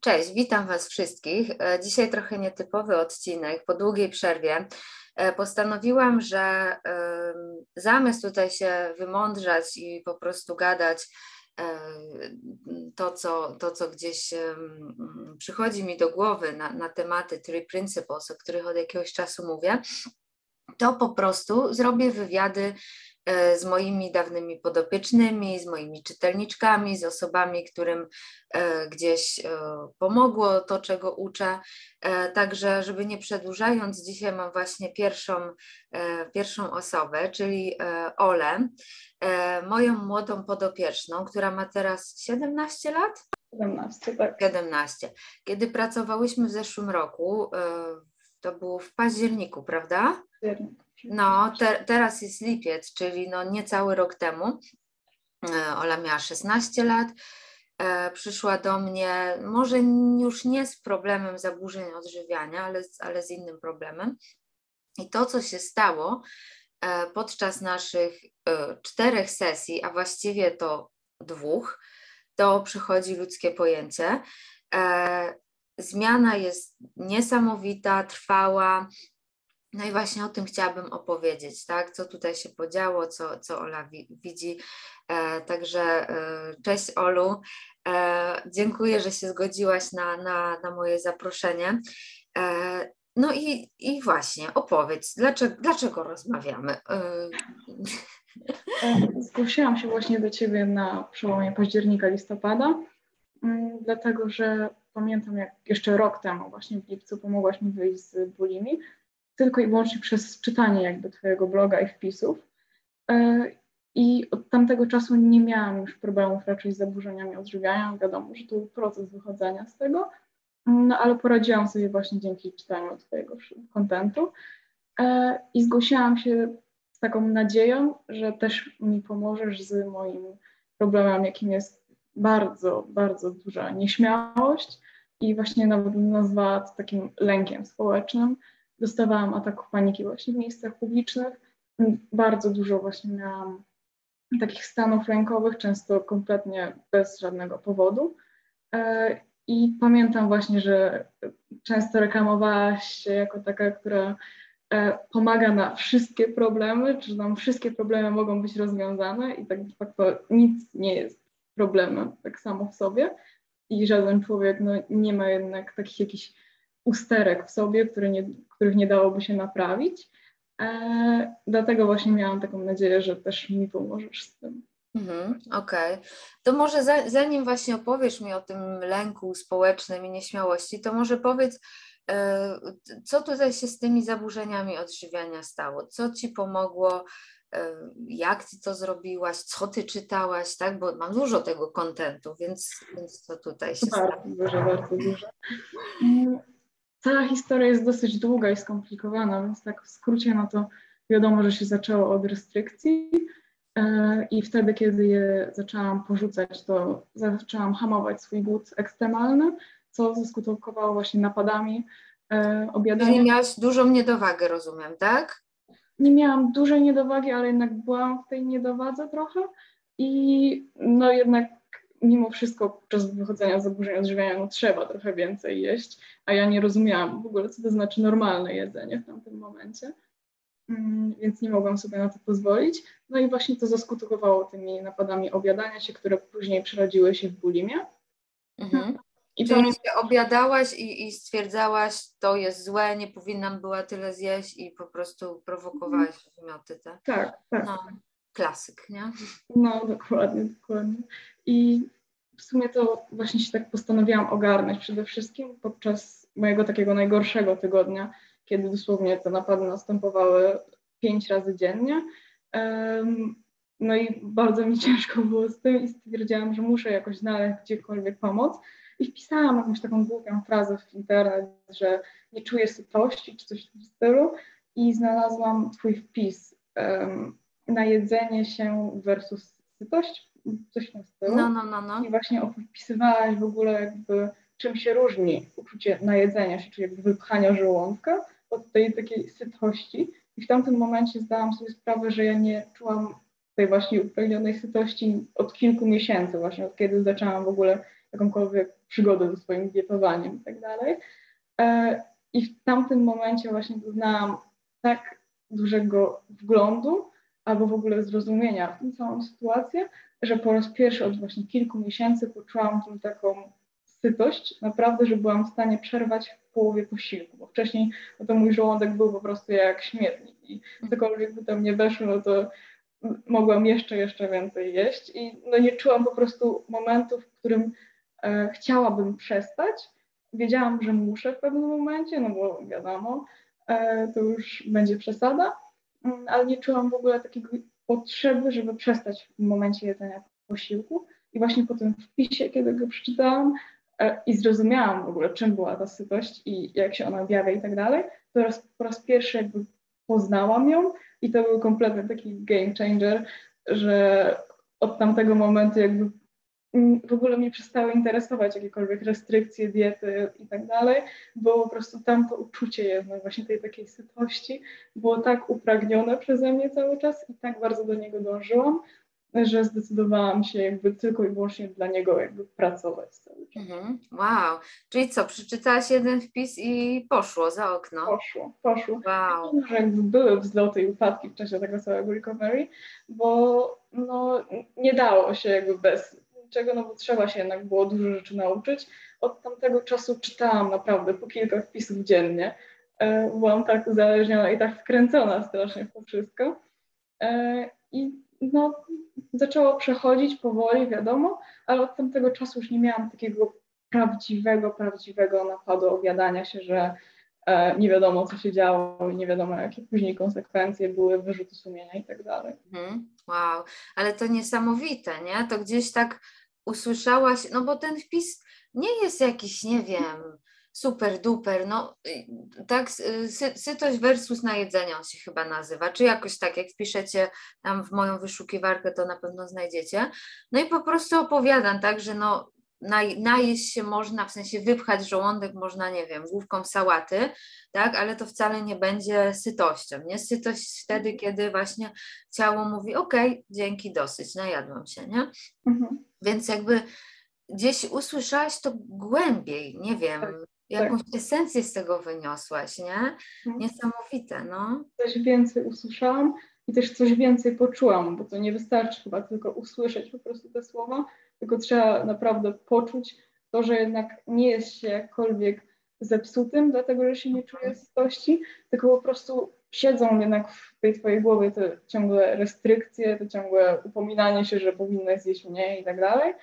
Cześć, witam Was wszystkich. E, dzisiaj trochę nietypowy odcinek. Po długiej przerwie e, postanowiłam, że zamiast tutaj się wymądrzać i po prostu gadać e, to, co, to, co gdzieś przychodzi mi do głowy na, na tematy Three Principles, o których od jakiegoś czasu mówię, to po prostu zrobię wywiady z moimi dawnymi podopiecznymi, z moimi czytelniczkami, z osobami, którym e, gdzieś e, pomogło to, czego uczę. Także, żeby nie przedłużając, dzisiaj mam właśnie pierwszą, pierwszą osobę, czyli Olę, moją młodą podopieczną, która ma teraz 17 lat? 17, tak. 17. Kiedy pracowałyśmy w zeszłym roku, to było w październiku, prawda? Październik. No, te, teraz jest lipiec, czyli no niecały rok temu. E, Ola miała 16 lat. E, przyszła do mnie, może już nie z problemem zaburzeń odżywiania, ale, ale z innym problemem. I to, co się stało e, podczas naszych czterech sesji, a właściwie to dwóch, to przychodzi ludzkie pojęcie. Zmiana jest niesamowita, trwała, no i właśnie o tym chciałabym opowiedzieć, tak? Co tutaj się podziało, co, co Ola wi widzi. E, także e, cześć Olu. E, dziękuję, że się zgodziłaś na, na, na moje zaproszenie. E, no i, i właśnie opowiedz, dlaczego, dlaczego rozmawiamy? E, e, zgłosiłam się właśnie do Ciebie na przełomie października, listopada, mm, dlatego że pamiętam jak jeszcze rok temu, właśnie w lipcu, pomogłaś mi wyjść z bulimi tylko i wyłącznie przez czytanie jakby Twojego bloga i wpisów. E, I od tamtego czasu nie miałam już problemów raczej z zaburzeniami odżywiania. Wiadomo, że to był proces wychodzenia z tego, no ale poradziłam sobie właśnie dzięki czytaniu Twojego kontentu. E, I zgłosiłam się z taką nadzieją, że też mi pomożesz z moim problemem, jakim jest bardzo, bardzo duża nieśmiałość i właśnie nawet nazwała to takim lękiem społecznym, dostawałam ataków paniki właśnie w miejscach publicznych. Bardzo dużo właśnie miałam takich stanów lękowych, często kompletnie bez żadnego powodu. E, I pamiętam właśnie, że często reklamowałaś się jako taka, która e, pomaga na wszystkie problemy, czy tam wszystkie problemy mogą być rozwiązane i tak de facto nic nie jest problemem tak samo w sobie i żaden człowiek no, nie ma jednak takich jakichś usterek w sobie, które nie, których nie dałoby się naprawić. E, dlatego właśnie miałam taką nadzieję, że też mi pomożesz z tym. Mhm, Okej. Okay. To może za, zanim właśnie opowiesz mi o tym lęku społecznym i nieśmiałości, to może powiedz, e, co tutaj się z tymi zaburzeniami odżywiania stało? Co ci pomogło? E, jak ty to zrobiłaś? Co ty czytałaś? Tak, bo mam dużo tego kontentu, więc, więc co tutaj się bardzo stało? Bardzo dużo, bardzo dużo. Cała historia jest dosyć długa i skomplikowana, więc tak w skrócie no to wiadomo, że się zaczęło od restrykcji e, i wtedy, kiedy je zaczęłam porzucać, to zaczęłam hamować swój głód ekstremalny, co zaskutkowało właśnie napadami, e, obiadami. Czyli miałaś dużą niedowagę, rozumiem, tak? Nie miałam dużej niedowagi, ale jednak byłam w tej niedowadze trochę i no jednak mimo wszystko podczas wychodzenia z zaburzeń odżywiania no, trzeba trochę więcej jeść, a ja nie rozumiałam w ogóle, co to znaczy normalne jedzenie w tamtym momencie, mm, więc nie mogłam sobie na to pozwolić. No i właśnie to zaskutkowało tymi napadami obiadania się, które później przerodziły się w bulimie. Mhm. I Czyli to... się obiadałaś i, i stwierdzałaś, to jest złe, nie powinnam była tyle zjeść i po prostu prowokowałaś mhm. wymioty, tak? Tak, tak. No, klasyk, nie? No, dokładnie, dokładnie. I w sumie to właśnie się tak postanowiłam ogarnąć przede wszystkim podczas mojego takiego najgorszego tygodnia, kiedy dosłownie te napady następowały pięć razy dziennie. No i bardzo mi ciężko było z tym i stwierdziłam, że muszę jakoś znaleźć gdziekolwiek pomoc. I wpisałam jakąś taką długą frazę w internet, że nie czuję sytości czy coś w tym stylu i znalazłam twój wpis um, na jedzenie się versus sytość coś w tym stylu. No, no, no, no. I właśnie opisywałaś w ogóle jakby czym się różni uczucie najedzenia się, czyli jakby wypchania żołądka od tej takiej sytości. I w tamtym momencie zdałam sobie sprawę, że ja nie czułam tej właśnie upragnionej sytości od kilku miesięcy, właśnie od kiedy zaczęłam w ogóle jakąkolwiek przygodę ze swoim dietowaniem i tak dalej. E, I w tamtym momencie właśnie doznałam tak dużego wglądu albo w ogóle zrozumienia w tę całą sytuację, że po raz pierwszy od właśnie kilku miesięcy poczułam tą taką sytość, naprawdę, że byłam w stanie przerwać w połowie posiłku, bo wcześniej no to mój żołądek był po prostu jak śmietnik i cokolwiek by tam nie weszło, no to mogłam jeszcze, jeszcze więcej jeść i no nie czułam po prostu momentu, w którym e, chciałabym przestać. Wiedziałam, że muszę w pewnym momencie, no bo wiadomo, e, to już będzie przesada, mm, ale nie czułam w ogóle takiej potrzeby, żeby przestać w momencie jedzenia posiłku. I właśnie po tym wpisie, kiedy go przeczytałam e, i zrozumiałam w ogóle, czym była ta sytość i jak się ona objawia i tak dalej, to raz, po raz pierwszy jakby poznałam ją i to był kompletny taki game changer, że od tamtego momentu jakby w ogóle mnie przestały interesować jakiekolwiek restrykcje, diety i tak dalej, bo po prostu tamto uczucie jedno, właśnie tej takiej sytości było tak upragnione przeze mnie cały czas i tak bardzo do niego dążyłam, że zdecydowałam się jakby tylko i wyłącznie dla niego jakby pracować cały czas. Mhm. Wow, czyli co, przeczytałaś jeden wpis i poszło za okno? Poszło, poszło. Wow. Że jakby były wzloty i upadki w czasie tego całego recovery, bo no, nie dało się jakby bez niczego, no bo trzeba się jednak było dużo rzeczy nauczyć. Od tamtego czasu czytałam naprawdę po kilka wpisów dziennie. E, byłam tak uzależniona i tak wkręcona strasznie w to wszystko. E, I no, zaczęło przechodzić powoli, wiadomo, ale od tamtego czasu już nie miałam takiego prawdziwego, prawdziwego napadu obiadania się, że nie wiadomo, co się działo, nie wiadomo, jakie później konsekwencje były, wyrzuty sumienia i tak dalej. Mhm. Wow, ale to niesamowite, nie? To gdzieś tak usłyszałaś, no bo ten wpis nie jest jakiś, nie wiem, super duper, no y, tak, y, sy, sytość versus najedzenie on się chyba nazywa, czy jakoś tak, jak wpiszecie tam w moją wyszukiwarkę, to na pewno znajdziecie. No i po prostu opowiadam, tak, że no naj, najeść się można, w sensie wypchać żołądek można, nie wiem, główką sałaty, tak, ale to wcale nie będzie sytością, nie? Sytość wtedy, kiedy właśnie ciało mówi, ok, dzięki, dosyć, najadłam się, nie? Mhm. Więc jakby gdzieś usłyszałaś to głębiej, nie wiem, tak jakąś tak. esencję z tego wyniosłaś, nie? Mhm. Niesamowite, no. Coś więcej usłyszałam i też coś więcej poczułam, bo to nie wystarczy chyba tylko usłyszeć po prostu te słowa, tylko trzeba naprawdę poczuć to, że jednak nie jest się jakkolwiek zepsutym, dlatego że się nie czuje sytości, tylko po prostu siedzą jednak w tej twojej głowie te ciągłe restrykcje, te ciągłe upominanie się, że powinnaś zjeść mniej i tak dalej.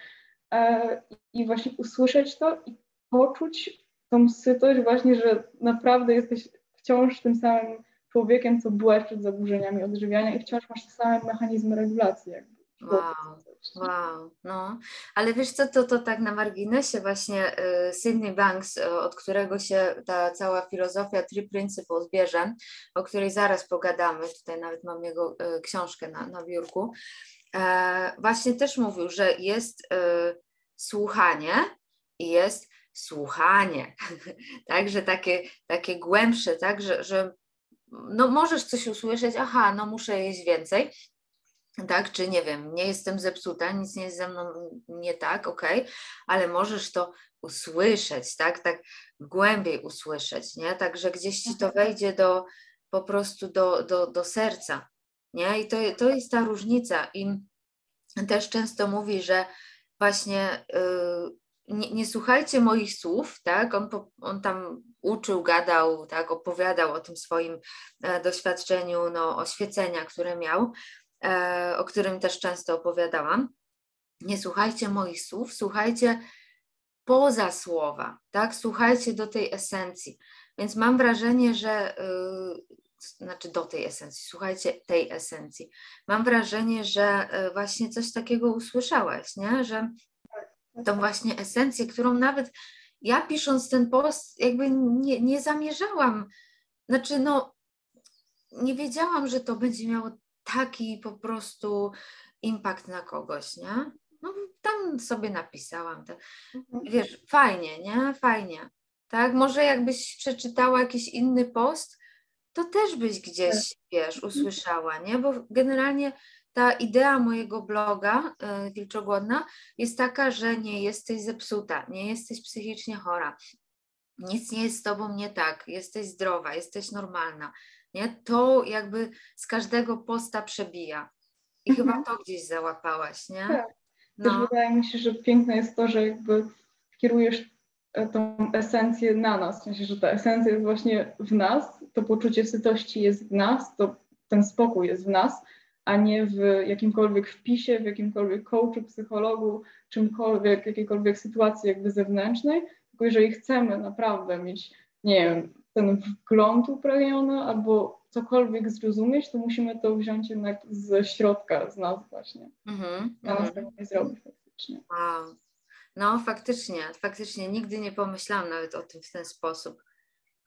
E, I właśnie usłyszeć to i poczuć tą sytość właśnie, że naprawdę jesteś wciąż tym samym człowiekiem, co byłaś przed zaburzeniami odżywiania i wciąż masz te same mechanizmy regulacji. Jakby. Wow, wow, no. Ale wiesz co, to, to tak na marginesie właśnie y, Sydney Banks, y, od którego się ta cała filozofia Three Principles bierze, o której zaraz pogadamy, tutaj nawet mam jego y, książkę na, na biurku, e, właśnie też mówił, że jest słuchanie i jest słuchanie, tak, że takie, takie głębsze, tak, że, że no możesz coś usłyszeć, aha, no muszę jeść więcej, tak, czy nie wiem, nie jestem zepsuta, nic nie jest ze mną nie tak, ok, ale możesz to usłyszeć, tak, tak głębiej usłyszeć, nie, także gdzieś ci to mhm. wejdzie do, po prostu do, do, do serca, nie, i to, to jest ta różnica i też często mówi, że właśnie yy, nie, nie, słuchajcie moich słów, tak? On, on tam uczył, gadał, tak? opowiadał o tym swoim e, doświadczeniu no, oświecenia, które miał, o którym też często opowiadałam. Nie słuchajcie moich słów, słuchajcie poza słowa, tak? Słuchajcie do tej esencji. Więc mam wrażenie, że y, znaczy do tej esencji, słuchajcie tej esencji. Mam wrażenie, że y, właśnie coś takiego usłyszałaś, nie? że tą właśnie esencję, którą nawet ja pisząc ten post jakby nie, nie zamierzałam, znaczy no nie wiedziałam, że to będzie miało taki po prostu impact na kogoś, nie? No tam sobie napisałam, tak. wiesz, fajnie, nie? Fajnie, tak? Może jakbyś przeczytała jakiś inny post, to też byś gdzieś, tak. wiesz, usłyszała, nie? Bo generalnie ta idea mojego bloga y, Wilczogłodna jest taka, że nie jesteś zepsuta, nie jesteś psychicznie chora, nic nie jest z tobą nie tak, jesteś zdrowa, jesteś normalna. Nie? To jakby z każdego posta przebija. I mhm. chyba to gdzieś załapałaś, nie? Tak. No. Też wydaje mi się, że piękne jest to, że jakby kierujesz e, tą esencję na nas, w sensie, że ta esencja jest właśnie w nas, to poczucie sytości jest w nas, to ten spokój jest w nas, a nie w jakimkolwiek wpisie, w jakimkolwiek coachu, psychologu, czymkolwiek, jakiejkolwiek sytuacji jakby zewnętrznej, tylko jeżeli chcemy naprawdę mieć, nie wiem, ten wgląd upragniony albo cokolwiek zrozumieć, to musimy to wziąć jednak ze środka, z nas właśnie. Mm-hmm, a nas tego nie zrobi faktycznie. Wow. No faktycznie, faktycznie nigdy nie pomyślałam nawet o tym w ten sposób,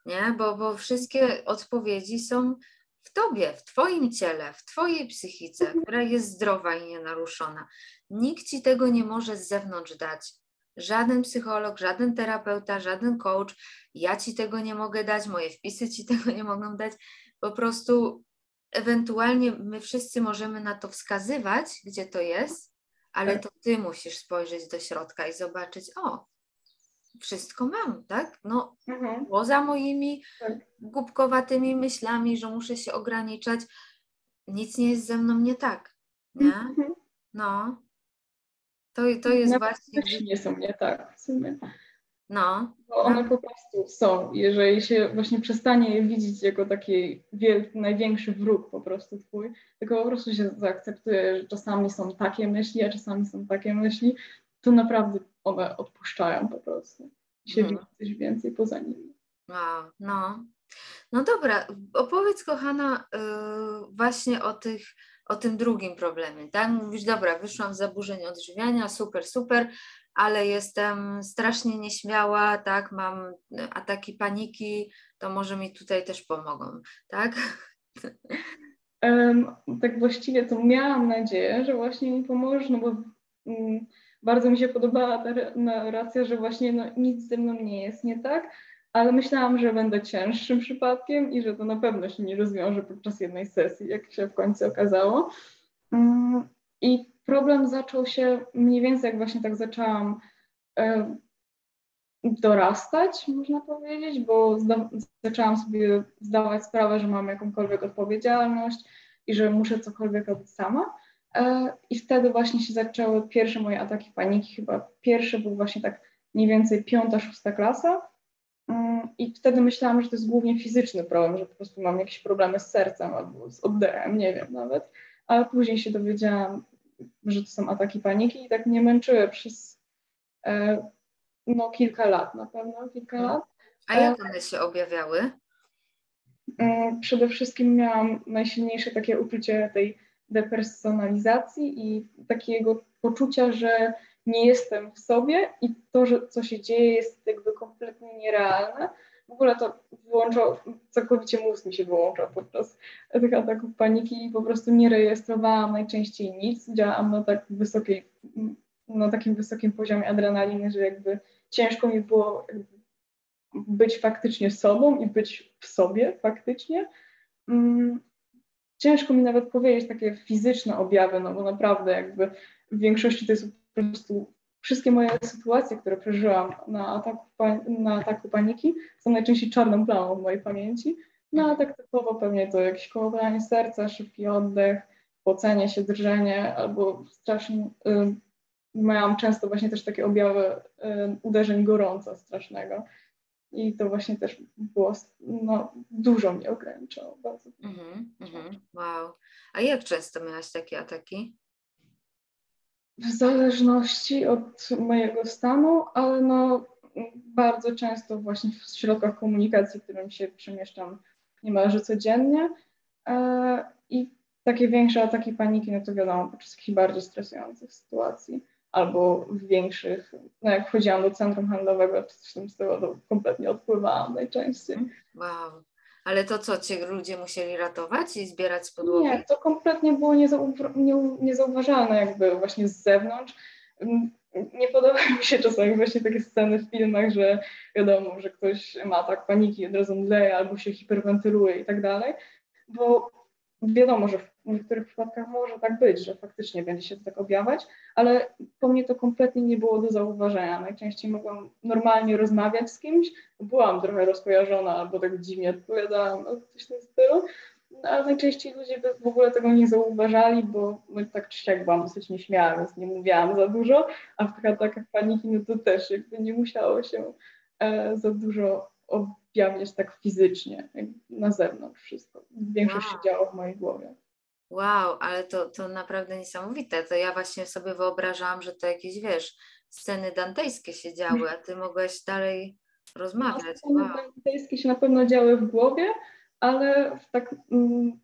nie? Bo, bo wszystkie odpowiedzi są w tobie, w twoim ciele, w twojej psychice, mhm. która jest zdrowa i nienaruszona. Nikt ci tego nie może z zewnątrz dać. Żaden psycholog, żaden terapeuta, żaden coach, ja ci tego nie mogę dać, moje wpisy ci tego nie mogą dać. Po prostu ewentualnie my wszyscy możemy na to wskazywać, gdzie to jest, ale tak. to ty musisz spojrzeć do środka i zobaczyć, o, wszystko mam, tak? No, mhm. poza moimi tak. głupkowatymi myślami, że muszę się ograniczać, nic nie jest ze mną nie tak, nie? Mhm. No, to, to jest Nawet właśnie... Też nie są nie tak w sumie. No. Bo one po prostu są. Jeżeli się właśnie przestanie je widzieć jako taki wielki, największy wróg po prostu twój, tylko po prostu się zaakceptuje, że czasami są takie myśli, a czasami są takie myśli, to naprawdę one odpuszczają po prostu. I się mhm. coś więcej poza nimi. Wow, no. No dobra, opowiedz kochana yy, właśnie o tych o tym drugim problemie, tak? Mówisz, dobra, wyszłam z zaburzeń odżywiania, super, super, ale jestem strasznie nieśmiała, tak? Mam ataki paniki, to może mi tutaj też pomogą, tak? Um, tak właściwie to miałam nadzieję, że właśnie mi pomoże, no bo um, bardzo mi się podobała ta narracja, że właśnie no, nic ze mną nie jest nie tak, ale myślałam, że będę cięższym przypadkiem i że to na pewno się nie rozwiąże podczas jednej sesji, jak się w końcu okazało. Mm, I problem zaczął się mniej więcej, jak właśnie tak zaczęłam e, dorastać, można powiedzieć, bo zaczęłam sobie zdawać sprawę, że mam jakąkolwiek odpowiedzialność i że muszę cokolwiek robić sama. E, I wtedy właśnie się zaczęły pierwsze moje ataki paniki. Chyba pierwszy był właśnie tak mniej więcej piąta, szósta klasa. Mm, I wtedy myślałam, że to jest głównie fizyczny problem, że po prostu mam jakieś problemy z sercem albo z oddechem, nie wiem nawet. Ale później się dowiedziałam, że to są ataki paniki i tak mnie męczyły przez e, no, kilka lat, na pewno kilka mhm. lat. A jak one się objawiały? Mm, przede wszystkim miałam najsilniejsze takie uczucie tej depersonalizacji i takiego poczucia, że nie jestem w sobie i to, że co się dzieje jest jakby kompletnie nierealne. W ogóle to wyłączało, całkowicie mózg mi się wyłączał podczas tych ataków paniki i po prostu nie rejestrowałam najczęściej nic. Działałam na tak wysokiej, na takim wysokim poziomie adrenaliny, że jakby ciężko mi było być faktycznie sobą i być w sobie faktycznie. Mm, ciężko mi nawet powiedzieć takie fizyczne objawy, no bo naprawdę jakby w większości to jest po prostu wszystkie moje sytuacje, które przeżyłam na ataku, na ataku paniki, są najczęściej czarną plamą w mojej pamięci. No a tak typowo pewnie to jakieś kołowanie serca, szybki oddech, pocenie się, drżenie albo strasznie. Y, miałam często właśnie też takie objawy y, uderzeń gorąca strasznego. I to właśnie też było, no, dużo mnie ograniczyło. Bardzo. Mm -hmm, wow. A jak często miałaś takie ataki? W zależności od mojego stanu, ale no bardzo często właśnie w środkach komunikacji, w którym się przemieszczam niemalże codziennie e, i takie większe ataki paniki, no to wiadomo, podczas jakichś bardziej stresujących sytuacji albo w większych, no jak wchodziłam do centrum handlowego, czy coś to kompletnie odpływałam najczęściej. Wow. Ale to co, ci ludzie musieli ratować i zbierać z podłogi? Nie, to kompletnie było nie, niezauważalne jakby właśnie z zewnątrz. Mm, nie podobają mi się czasami właśnie takie sceny w filmach, że wiadomo, że ktoś ma tak paniki, od razu mdleje albo się hiperwentyluje i tak dalej, bo wiadomo, że w niektórych przypadkach może tak być, że faktycznie będzie się to tak objawiać, ale po mnie to kompletnie nie było do zauważenia. Najczęściej mogłam normalnie rozmawiać z kimś, byłam trochę rozkojarzona albo tak dziwnie odpowiadałam, no, coś w tym stylu, no, ale najczęściej ludzie w ogóle tego nie zauważali, bo no, tak czy siak byłam dosyć nieśmiała, więc nie mówiłam za dużo, a w tych atakach paniki no to też jakby nie musiało się e, za dużo objawiać tak fizycznie, na zewnątrz wszystko. Większość wow. się działo w mojej głowie. Wow, ale to, to naprawdę niesamowite. To ja właśnie sobie wyobrażałam, że to jakieś, wiesz, sceny dantejskie się działy, a ty mogłeś dalej rozmawiać. No, sceny wow. dantejskie się na pewno działy w głowie, ale tak mm,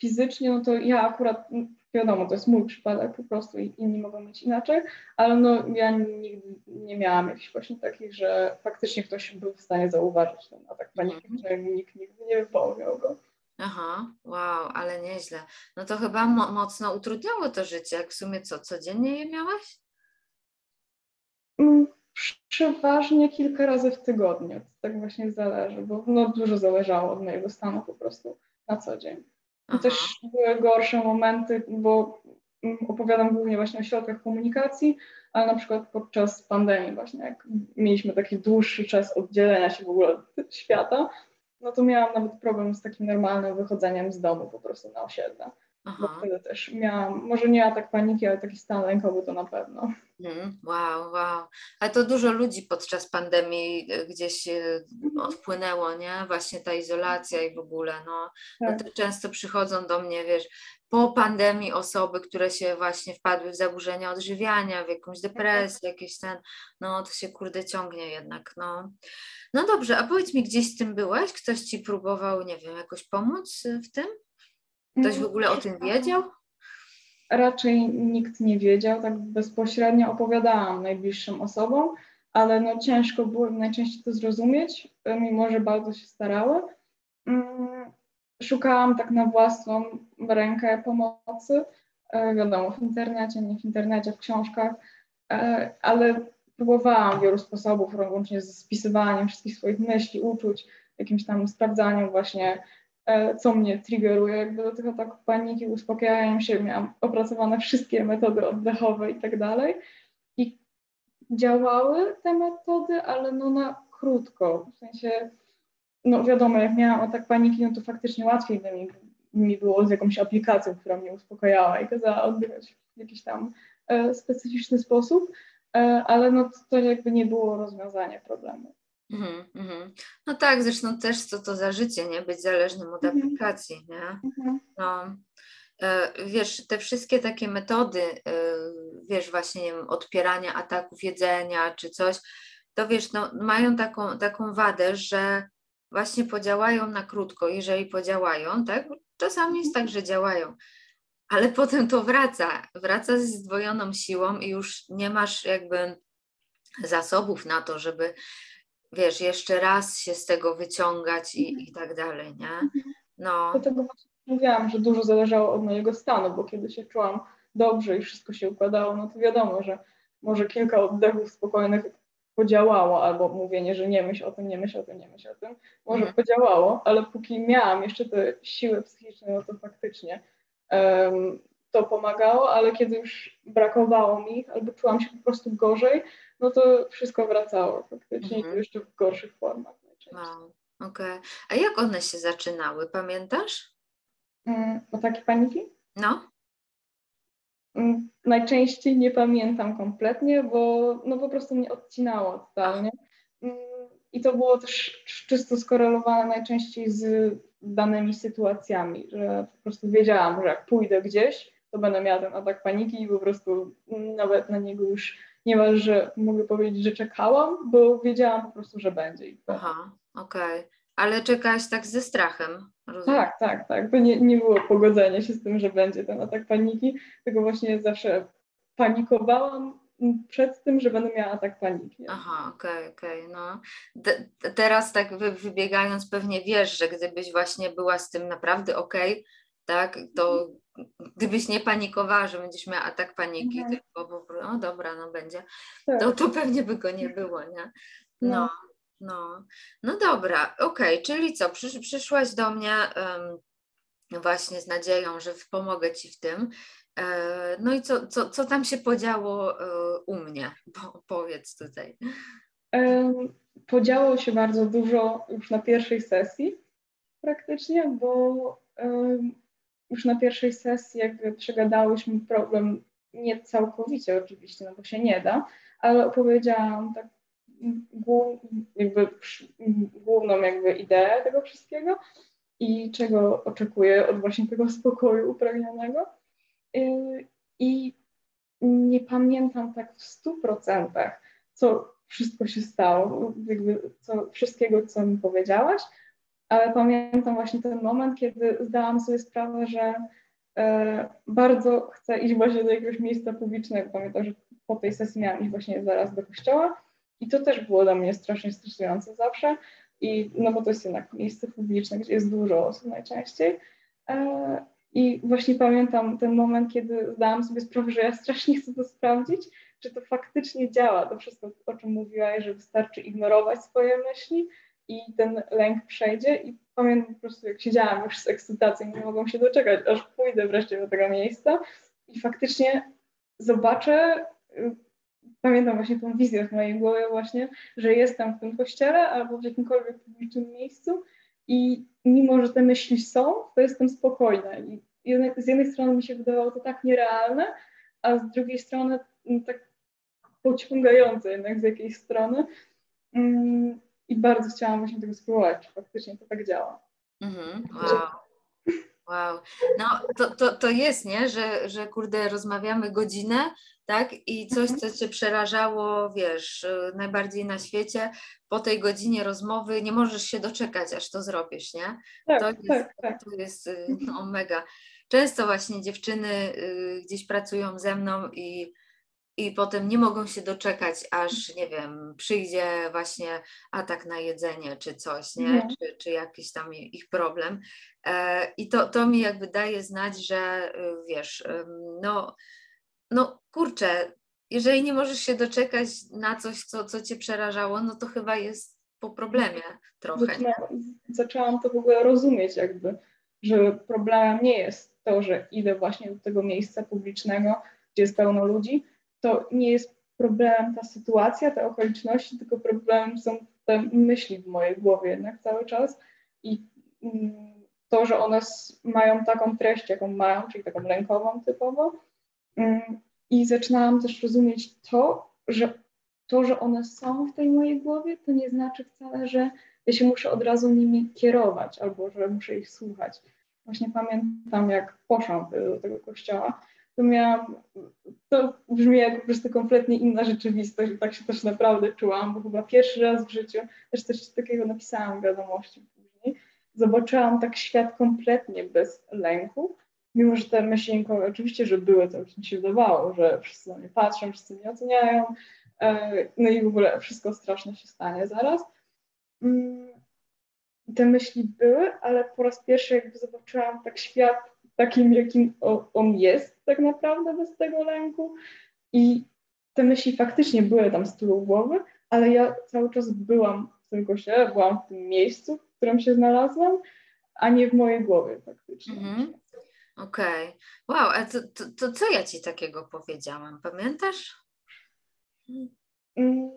fizycznie, no to ja akurat, mm, wiadomo, to jest mój przypadek po prostu i inni mogą mieć inaczej, ale no ja nigdy nie miałam jakichś właśnie takich, że faktycznie ktoś był w stanie zauważyć ten atak paniki, mm. że nikt nigdy nie wypełniał go. Aha, wow, ale nieźle. No to chyba mo mocno utrudniało to życie. Jak w sumie co, codziennie je miałaś? Mm, przeważnie kilka razy w tygodniu. To tak właśnie zależy, bo no, dużo zależało od mojego stanu po prostu na co dzień. Też były gorsze momenty, bo mm, opowiadam głównie właśnie o środkach komunikacji, ale na przykład podczas pandemii właśnie, jak mieliśmy taki dłuższy czas oddzielenia się w ogóle od świata, no to miałam nawet problem z takim normalnym wychodzeniem z domu po prostu na osiedle. Aha. Bo wtedy też miałam, może nie atak paniki, ale taki stan lękowy to na pewno. Mm, wow, wow. Ale to dużo ludzi podczas pandemii e, gdzieś e, mhm. odpłynęło, nie? Właśnie ta izolacja i w ogóle, no. no tak. no to często przychodzą do mnie, wiesz, po pandemii osoby, które się właśnie wpadły w zaburzenia odżywiania, w jakąś mhm. depresję, jakieś ten, no to się kurde ciągnie jednak, no. No dobrze, a powiedz mi, gdzieś z tym byłaś? Ktoś ci próbował, nie wiem, jakoś pomóc w tym? Ktoś w ogóle o tym wiedział? Raczej nikt nie wiedział, tak bezpośrednio opowiadałam najbliższym osobom, ale no ciężko było najczęściej to zrozumieć, mimo że bardzo się starały. Mm, szukałam tak na własną rękę pomocy, e, wiadomo, w internecie, nie w internecie, w książkach, e, ale próbowałam wielu sposobów, łącznie z spisywaniem wszystkich swoich myśli, uczuć, jakimś tam sprawdzaniem właśnie co mnie triggeruje jakby do tych ataków paniki, uspokajaniem się, miałam opracowane wszystkie metody oddechowe i tak dalej. I działały te metody, ale no na krótko, w sensie, no wiadomo, jak miałam atak paniki, no to faktycznie łatwiej by mi, mi było z jakąś aplikacją, która mnie uspokajała i kazała oddychać w jakiś tam e, specyficzny sposób, e, ale no to, to jakby nie było rozwiązanie problemu. Mhm, mhm. No tak, zresztą też co to za życie, nie? Być zależnym od mhm. aplikacji, nie? No. E, wiesz, te wszystkie takie metody, e, wiesz, właśnie nie wiem, odpierania ataków jedzenia czy coś, to wiesz, no, mają taką, taką wadę, że właśnie podziałają na krótko, jeżeli podziałają, tak? Czasami jest tak, że działają, ale potem to wraca, wraca z zdwojoną siłą i już nie masz jakby zasobów na to, żeby wiesz, jeszcze raz się z tego wyciągać i, mhm. i tak dalej, nie? Mhm. No. Dlatego właśnie mówiłam, że dużo zależało od mojego stanu, bo kiedy się czułam dobrze i wszystko się układało, no to wiadomo, że może kilka oddechów spokojnych podziałało, albo mówienie, że nie myśl o tym, nie myśl o tym, nie myśl o tym, może mhm. podziałało, ale póki miałam jeszcze te siły psychiczne, no to faktycznie um, to pomagało, ale kiedy już brakowało mi ich, albo czułam się po prostu gorzej, no to wszystko wracało faktycznie mhm. jeszcze w gorszych formach najczęściej. Wow. Okej. Okay. A jak one się zaczynały, pamiętasz? Mm, ataki paniki? No. Mm, najczęściej nie pamiętam kompletnie, bo no po prostu mnie odcinało totalnie. Mm, I to było też czysto skorelowane najczęściej z danymi sytuacjami, że po prostu wiedziałam, że jak pójdę gdzieś, to będę miała ten atak paniki i po prostu nawet na niego już niemal, że mogę powiedzieć, że czekałam, bo wiedziałam po prostu, że będzie. Aha, okej. Okay. Ale czekałaś tak ze strachem, rozumiem? Tak, tak, tak. To nie, nie było pogodzenia się z tym, że będzie ten atak paniki, tylko właśnie zawsze panikowałam przed tym, że będę miała atak paniki. Aha, okej, okay, okej, okay, no. teraz tak wybiegając pewnie wiesz, że gdybyś właśnie była z tym naprawdę okej, okay, tak, to gdybyś nie panikowała, że będziesz miała atak paniki, mhm. tylko po prostu, no dobra, no będzie, tak. to, to pewnie by go nie było, nie? No, no, no, no dobra, okej, okay, czyli co, przysz, przyszłaś do mnie um, właśnie z nadzieją, że pomogę Ci w tym. E, no i co, co, co tam się podziało e, u mnie? Po, powiedz tutaj. Podziało się bardzo dużo już na pierwszej sesji praktycznie, bo już na pierwszej sesji jakby przegadałyśmy problem nie całkowicie oczywiście, no bo się nie da, ale opowiedziałam tak jakby główną jakby ideę tego wszystkiego i czego oczekuję od właśnie tego spokoju upragnionego. Y, I nie pamiętam tak w stu procentach, co wszystko się stało, jakby co, wszystkiego, co mi powiedziałaś, ale pamiętam właśnie ten moment, kiedy zdałam sobie sprawę, że e, bardzo chcę iść właśnie do jakiegoś miejsca publicznego. Pamiętam, że po tej sesji miałam iść właśnie zaraz do kościoła i to też było dla mnie strasznie stresujące zawsze. I, no bo to jest jednak miejsce publiczne, gdzie jest dużo osób najczęściej. E, I właśnie pamiętam ten moment, kiedy zdałam sobie sprawę, że ja strasznie chcę to sprawdzić, czy to faktycznie działa, to wszystko, o czym mówiłaś, że wystarczy ignorować swoje myśli i ten lęk przejdzie. I pamiętam po prostu, jak siedziałam już z ekscytacją, nie mogłam się doczekać, aż pójdę wreszcie do tego miejsca i faktycznie zobaczę, y, pamiętam właśnie tą wizję w mojej głowie właśnie, że jestem w tym kościele albo w jakimkolwiek publicznym miejscu i mimo, że te myśli są, to jestem spokojna. I z jednej strony mi się wydawało to tak nierealne, a z drugiej strony no, tak pociągające jednak z jakiejś strony. I bardzo chciałam właśnie tego spróbować, czy faktycznie to tak działa. Mhm, wow. Wow. No to, to, to jest, nie? Że, że kurde, rozmawiamy godzinę, tak? I coś, mhm. co cię przerażało, wiesz, najbardziej na świecie, po tej godzinie rozmowy nie możesz się doczekać, aż to zrobisz, nie? Tak, to jest, tak, tak. To jest y, no, mega. Często właśnie dziewczyny y, gdzieś pracują ze mną i i potem nie mogą się doczekać, aż nie wiem, przyjdzie właśnie atak na jedzenie czy coś, nie? Mhm. Czy, czy jakiś tam ich problem. E, I to, to mi jakby daje znać, że y, wiesz, no, no kurczę, jeżeli nie możesz się doczekać na coś, co, co cię przerażało, no to chyba jest po problemie trochę. Zaczyna, zaczęłam to w ogóle rozumieć jakby, że problemem nie jest to, że idę właśnie do tego miejsca publicznego, gdzie jest pełno ludzi, to nie jest problemem ta sytuacja, te okoliczności, tylko problemem są te myśli w mojej głowie jednak cały czas i mm, to, że one mają taką treść, jaką mają, czyli taką lękową typowo. Mm, I zaczynałam też rozumieć to, że to, że one są w tej mojej głowie, to nie znaczy wcale, że ja się muszę od razu nimi kierować albo że muszę ich słuchać. Właśnie pamiętam, jak poszłam do tego kościoła to miałam, to brzmi jak po prostu kompletnie inna rzeczywistość tak się też naprawdę czułam, bo chyba pierwszy raz w życiu, też coś takiego napisałam w wiadomości później, zobaczyłam tak świat kompletnie bez lęku, mimo że te myśli oczywiście, że były, to mi się wydawało, że wszyscy na mnie patrzą, wszyscy mnie oceniają, e, no i w ogóle wszystko straszne się stanie zaraz. Mm, te myśli były, ale po raz pierwszy jakby zobaczyłam tak świat takim, jakim on jest tak naprawdę bez tego lęku. I te myśli faktycznie były tam z tyłu głowy, ale ja cały czas byłam w tym kościele, byłam w tym miejscu, w którym się znalazłam, a nie w mojej głowie faktycznie. Mhm. Okej. Okay. Wow, a to, to, to, co ja ci takiego powiedziałam? Pamiętasz? Mm,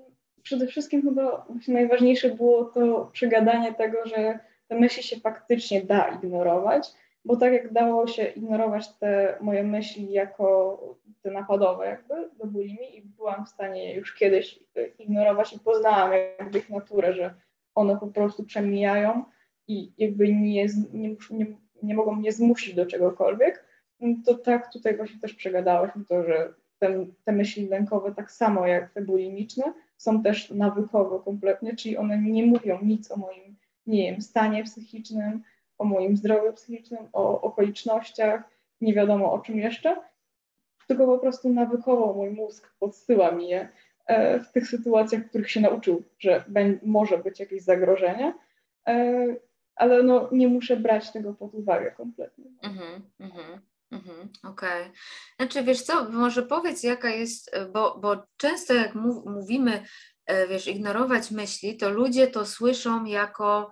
przede wszystkim chyba najważniejsze było to przegadanie tego, że te myśli się faktycznie da ignorować, bo tak jak dało się ignorować te moje myśli jako te napadowe jakby do bulimii i byłam w stanie już kiedyś ignorować i poznałam jakby ich naturę, że one po prostu przemijają i jakby nie, nie, nie, nie mogą mnie zmusić do czegokolwiek, to tak tutaj właśnie też przegadałyśmy to, że te, te myśli lękowe tak samo jak te bulimiczne są też nawykowe kompletnie, czyli one nie mówią nic o moim, nie wiem, stanie psychicznym, o moim zdrowiu psychicznym, o okolicznościach, nie wiadomo o czym jeszcze, tylko po prostu nawykowo mój mózg podsyła mi je e, w tych sytuacjach, w których się nauczył, że może być jakieś zagrożenie, e, ale no, nie muszę brać tego pod uwagę kompletnie. Mhm, mhm, mhm, Okej. Okay. Znaczy, wiesz co, może powiedz, jaka jest, bo, bo często jak mów, mówimy, e, wiesz, ignorować myśli, to ludzie to słyszą jako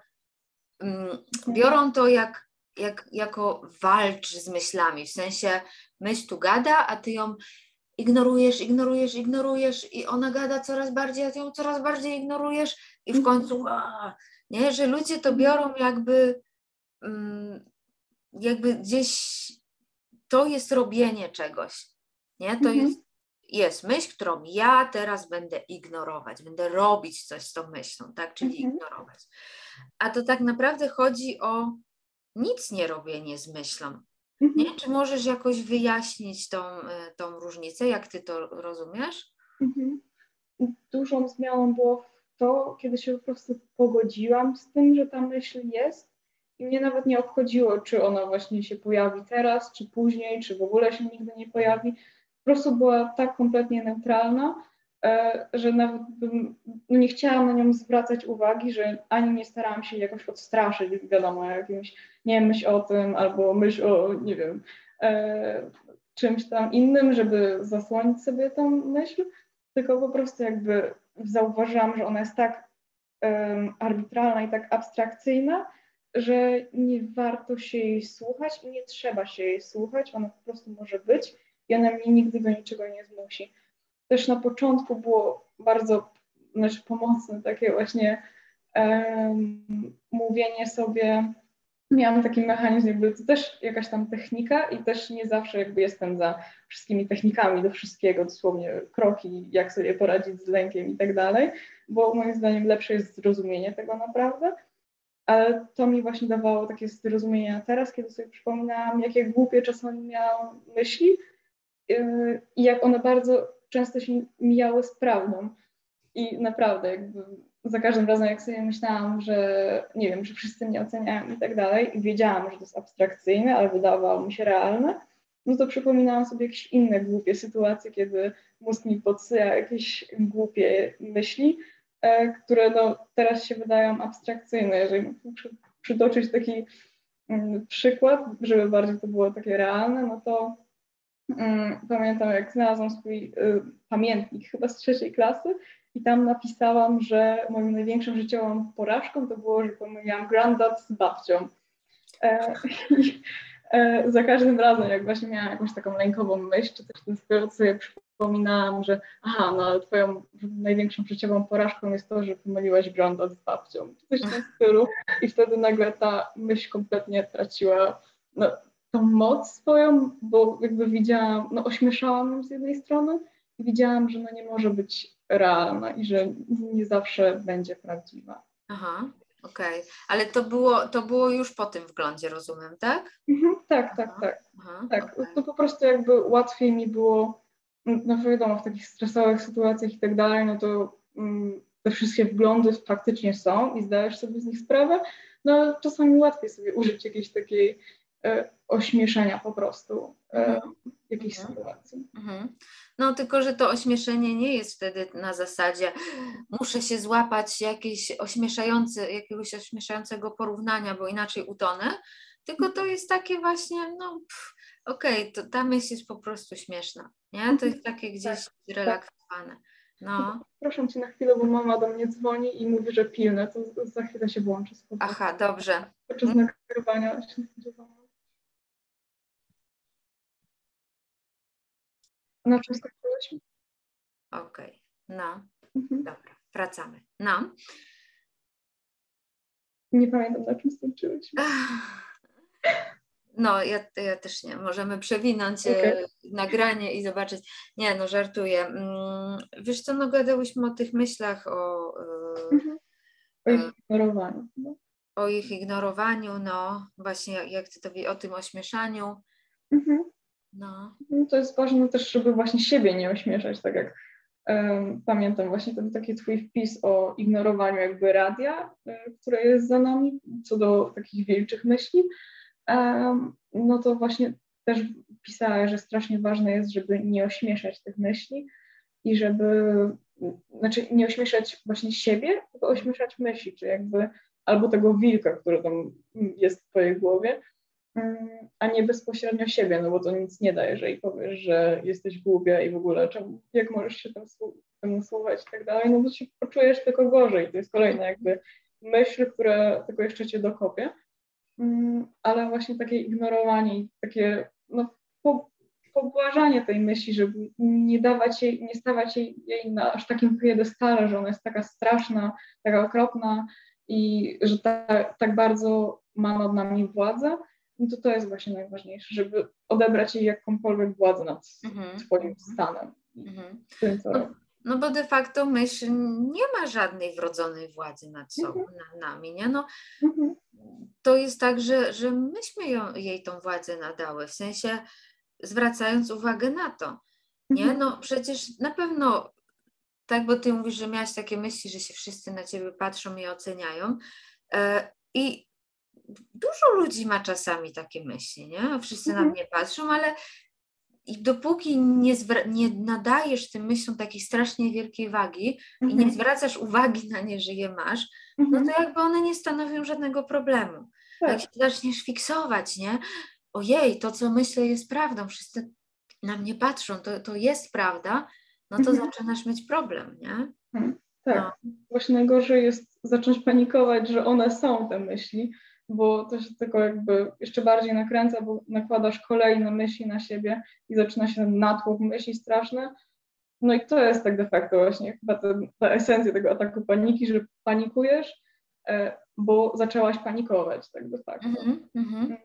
biorą to jak jak, jako walcz z myślami, w sensie myśl tu gada, a ty ją ignorujesz, ignorujesz, ignorujesz i ona gada coraz bardziej, a ty ją coraz bardziej ignorujesz i w końcu a, nie, że ludzie to biorą jakby mm, jakby gdzieś to jest robienie czegoś, nie, to mhm. jest jest myśl, którą ja teraz będę ignorować, będę robić coś z tą myślą, tak, czyli mhm. ignorować. A to tak naprawdę chodzi o nic nie robienie z myślą. Mhm. Nie? Czy możesz jakoś wyjaśnić tą, e, tą różnicę, jak ty to rozumiesz? Mhm. Dużą zmianą było to, kiedy się po prostu pogodziłam z tym, że ta myśl jest i mnie nawet nie obchodziło, czy ona właśnie się pojawi teraz, czy później, czy w ogóle się nigdy nie pojawi po prostu była tak kompletnie neutralna, że nawet bym, no nie chciałam na nią zwracać uwagi, że ani nie starałam się jakoś odstraszyć, wiadomo, jakimś, nie myśl o tym, albo myśl o, nie wiem, e, czymś tam innym, żeby zasłonić sobie tą myśl, tylko po prostu jakby zauważyłam, że ona jest tak um, arbitralna i tak abstrakcyjna, że nie warto się jej słuchać i nie trzeba się jej słuchać, ona po prostu może być i ona mnie nigdy do niczego nie zmusi. Też na początku było bardzo znaczy pomocne takie właśnie um, mówienie sobie, miałam taki mechanizm, jakby to też jakaś tam technika i też nie zawsze jakby jestem za wszystkimi technikami do wszystkiego, dosłownie kroki, jak sobie poradzić z lękiem i tak dalej, bo moim zdaniem lepsze jest zrozumienie tego naprawdę, ale to mi właśnie dawało takie zrozumienie teraz, kiedy sobie przypominałam, jakie głupie czasami miałam myśli, i jak one bardzo często się mijały z prawdą. I naprawdę, jakby za każdym razem, jak sobie myślałam, że nie wiem, że wszyscy mnie oceniają i tak dalej, i wiedziałam, że to jest abstrakcyjne, ale wydawało mi się realne, no to przypominałam sobie jakieś inne głupie sytuacje, kiedy mózg mi podsyła jakieś głupie myśli, e, które no, teraz się wydają abstrakcyjne. Jeżeli mógł przytoczyć taki mm, przykład, żeby bardziej to było takie realne, no to pamiętam, jak znalazłam swój y, pamiętnik chyba z trzeciej klasy i tam napisałam, że moją największą życiową porażką to było, że pomyliłam granddad z babcią. E, e, za każdym razem, jak właśnie miałam jakąś taką lękową myśl, czy też ten sobie przypominałam, że aha, no ale twoją największą życiową porażką jest to, że pomyliłaś granddad z babcią, czy coś w tym stylu i wtedy nagle ta myśl kompletnie traciła no, tą moc swoją, bo jakby widziałam, no ośmieszałam ją z jednej strony i widziałam, że no nie może być realna i że nie zawsze będzie prawdziwa. Aha, okej. Okay. Ale to było, to było już po tym wglądzie, rozumiem, tak? Mhm, tak, tak, Aha. tak. Aha, tak. Okay. To po prostu jakby łatwiej mi było, no wiadomo, w takich stresowych sytuacjach i tak dalej, no to mm, te wszystkie wglądy faktycznie są i zdajesz sobie z nich sprawę, no czasami łatwiej sobie użyć jakiejś takiej ośmieszenia po prostu e, mhm. jakiejś mhm. sytuacji. Mhm. No tylko, że to ośmieszenie nie jest wtedy na zasadzie muszę się złapać jakieś ośmieszające, jakiegoś ośmieszającego porównania, bo inaczej utonę, tylko to jest takie właśnie, no okej, okay, to ta myśl jest po prostu śmieszna, nie? To jest takie gdzieś tak, zrelaksowane. No. Proszę Cię na chwilę, bo mama do mnie dzwoni i mówi, że pilne, to za chwilę się włączę. Aha, dobrze. Podczas mhm. nagrywania się spodziewałam. Na czym skończyłyśmy? Okej, okay. no. Mhm. Dobra, wracamy. No. Nie pamiętam, na czym skończyłyśmy. No, ja, ja też nie. Możemy przewinąć e, okay. nagranie i zobaczyć. Nie, no żartuję. Mm, wiesz co, no gadałyśmy o tych myślach, o... E, mhm. O ich ignorowaniu. No. O ich ignorowaniu, no właśnie jak ty to o tym ośmieszaniu. Mhm. No. no. To jest ważne też, żeby właśnie siebie nie ośmieszać, tak jak um, pamiętam właśnie ten taki twój wpis o ignorowaniu jakby radia, um, które jest za nami, co do takich wilczych myśli, um, no to właśnie też pisałeś, że strasznie ważne jest, żeby nie ośmieszać tych myśli i żeby, znaczy nie ośmieszać właśnie siebie, tylko ośmieszać myśli, czy jakby albo tego wilka, który tam jest w twojej głowie, a nie bezpośrednio siebie, no bo to nic nie da, jeżeli powiesz, że jesteś głupia i w ogóle czemu, jak możesz się temu, temu słuchać i tak dalej, no bo się poczujesz tylko gorzej. To jest kolejna jakby myśl, która tylko jeszcze cię dokopie. mm, ale właśnie takie ignorowanie, takie no, po, pobłażanie tej myśli, żeby nie dawać jej, nie stawać jej, jej na aż takim piedestale, że ona jest taka straszna, taka okropna i że ta, tak bardzo ma nad nami władzę, no to to jest właśnie najważniejsze, żeby odebrać jej jakąkolwiek władzę nad mhm. swoim stanem. Mhm. Tym, co no, no bo de facto myśl nie ma żadnej wrodzonej władzy nad sobą, mhm. nad nami, nie? No, mhm. To jest tak, że, że myśmy ją, jej tą władzę nadały, w sensie zwracając uwagę na to, nie? Mhm. No przecież na pewno tak, bo ty mówisz, że miałaś takie myśli, że się wszyscy na ciebie patrzą i oceniają e, i dużo ludzi ma czasami takie myśli, nie? Wszyscy mhm. na mnie patrzą, ale i dopóki nie, nie nadajesz tym myślom takiej strasznie wielkiej wagi mhm. i nie mhm. zwracasz uwagi na nie, że je masz, mhm. no to jakby one nie stanowią żadnego problemu. Tak. Jak się zaczniesz fiksować, nie? Ojej, to co myślę jest prawdą, wszyscy na mnie patrzą, to, to jest prawda, no to mhm. zaczynasz mieć problem, nie? Mhm. Tak. No. Właśnie najgorzej jest zacząć panikować, że one są te myśli, bo to się tylko jakby jeszcze bardziej nakręca, bo nakładasz kolejne myśli na siebie i zaczyna się natłok myśli straszny. No i to jest tak de facto właśnie chyba ta, ta esencja tego ataku paniki, że panikujesz, e, bo zaczęłaś panikować tak de facto. Mm -hmm.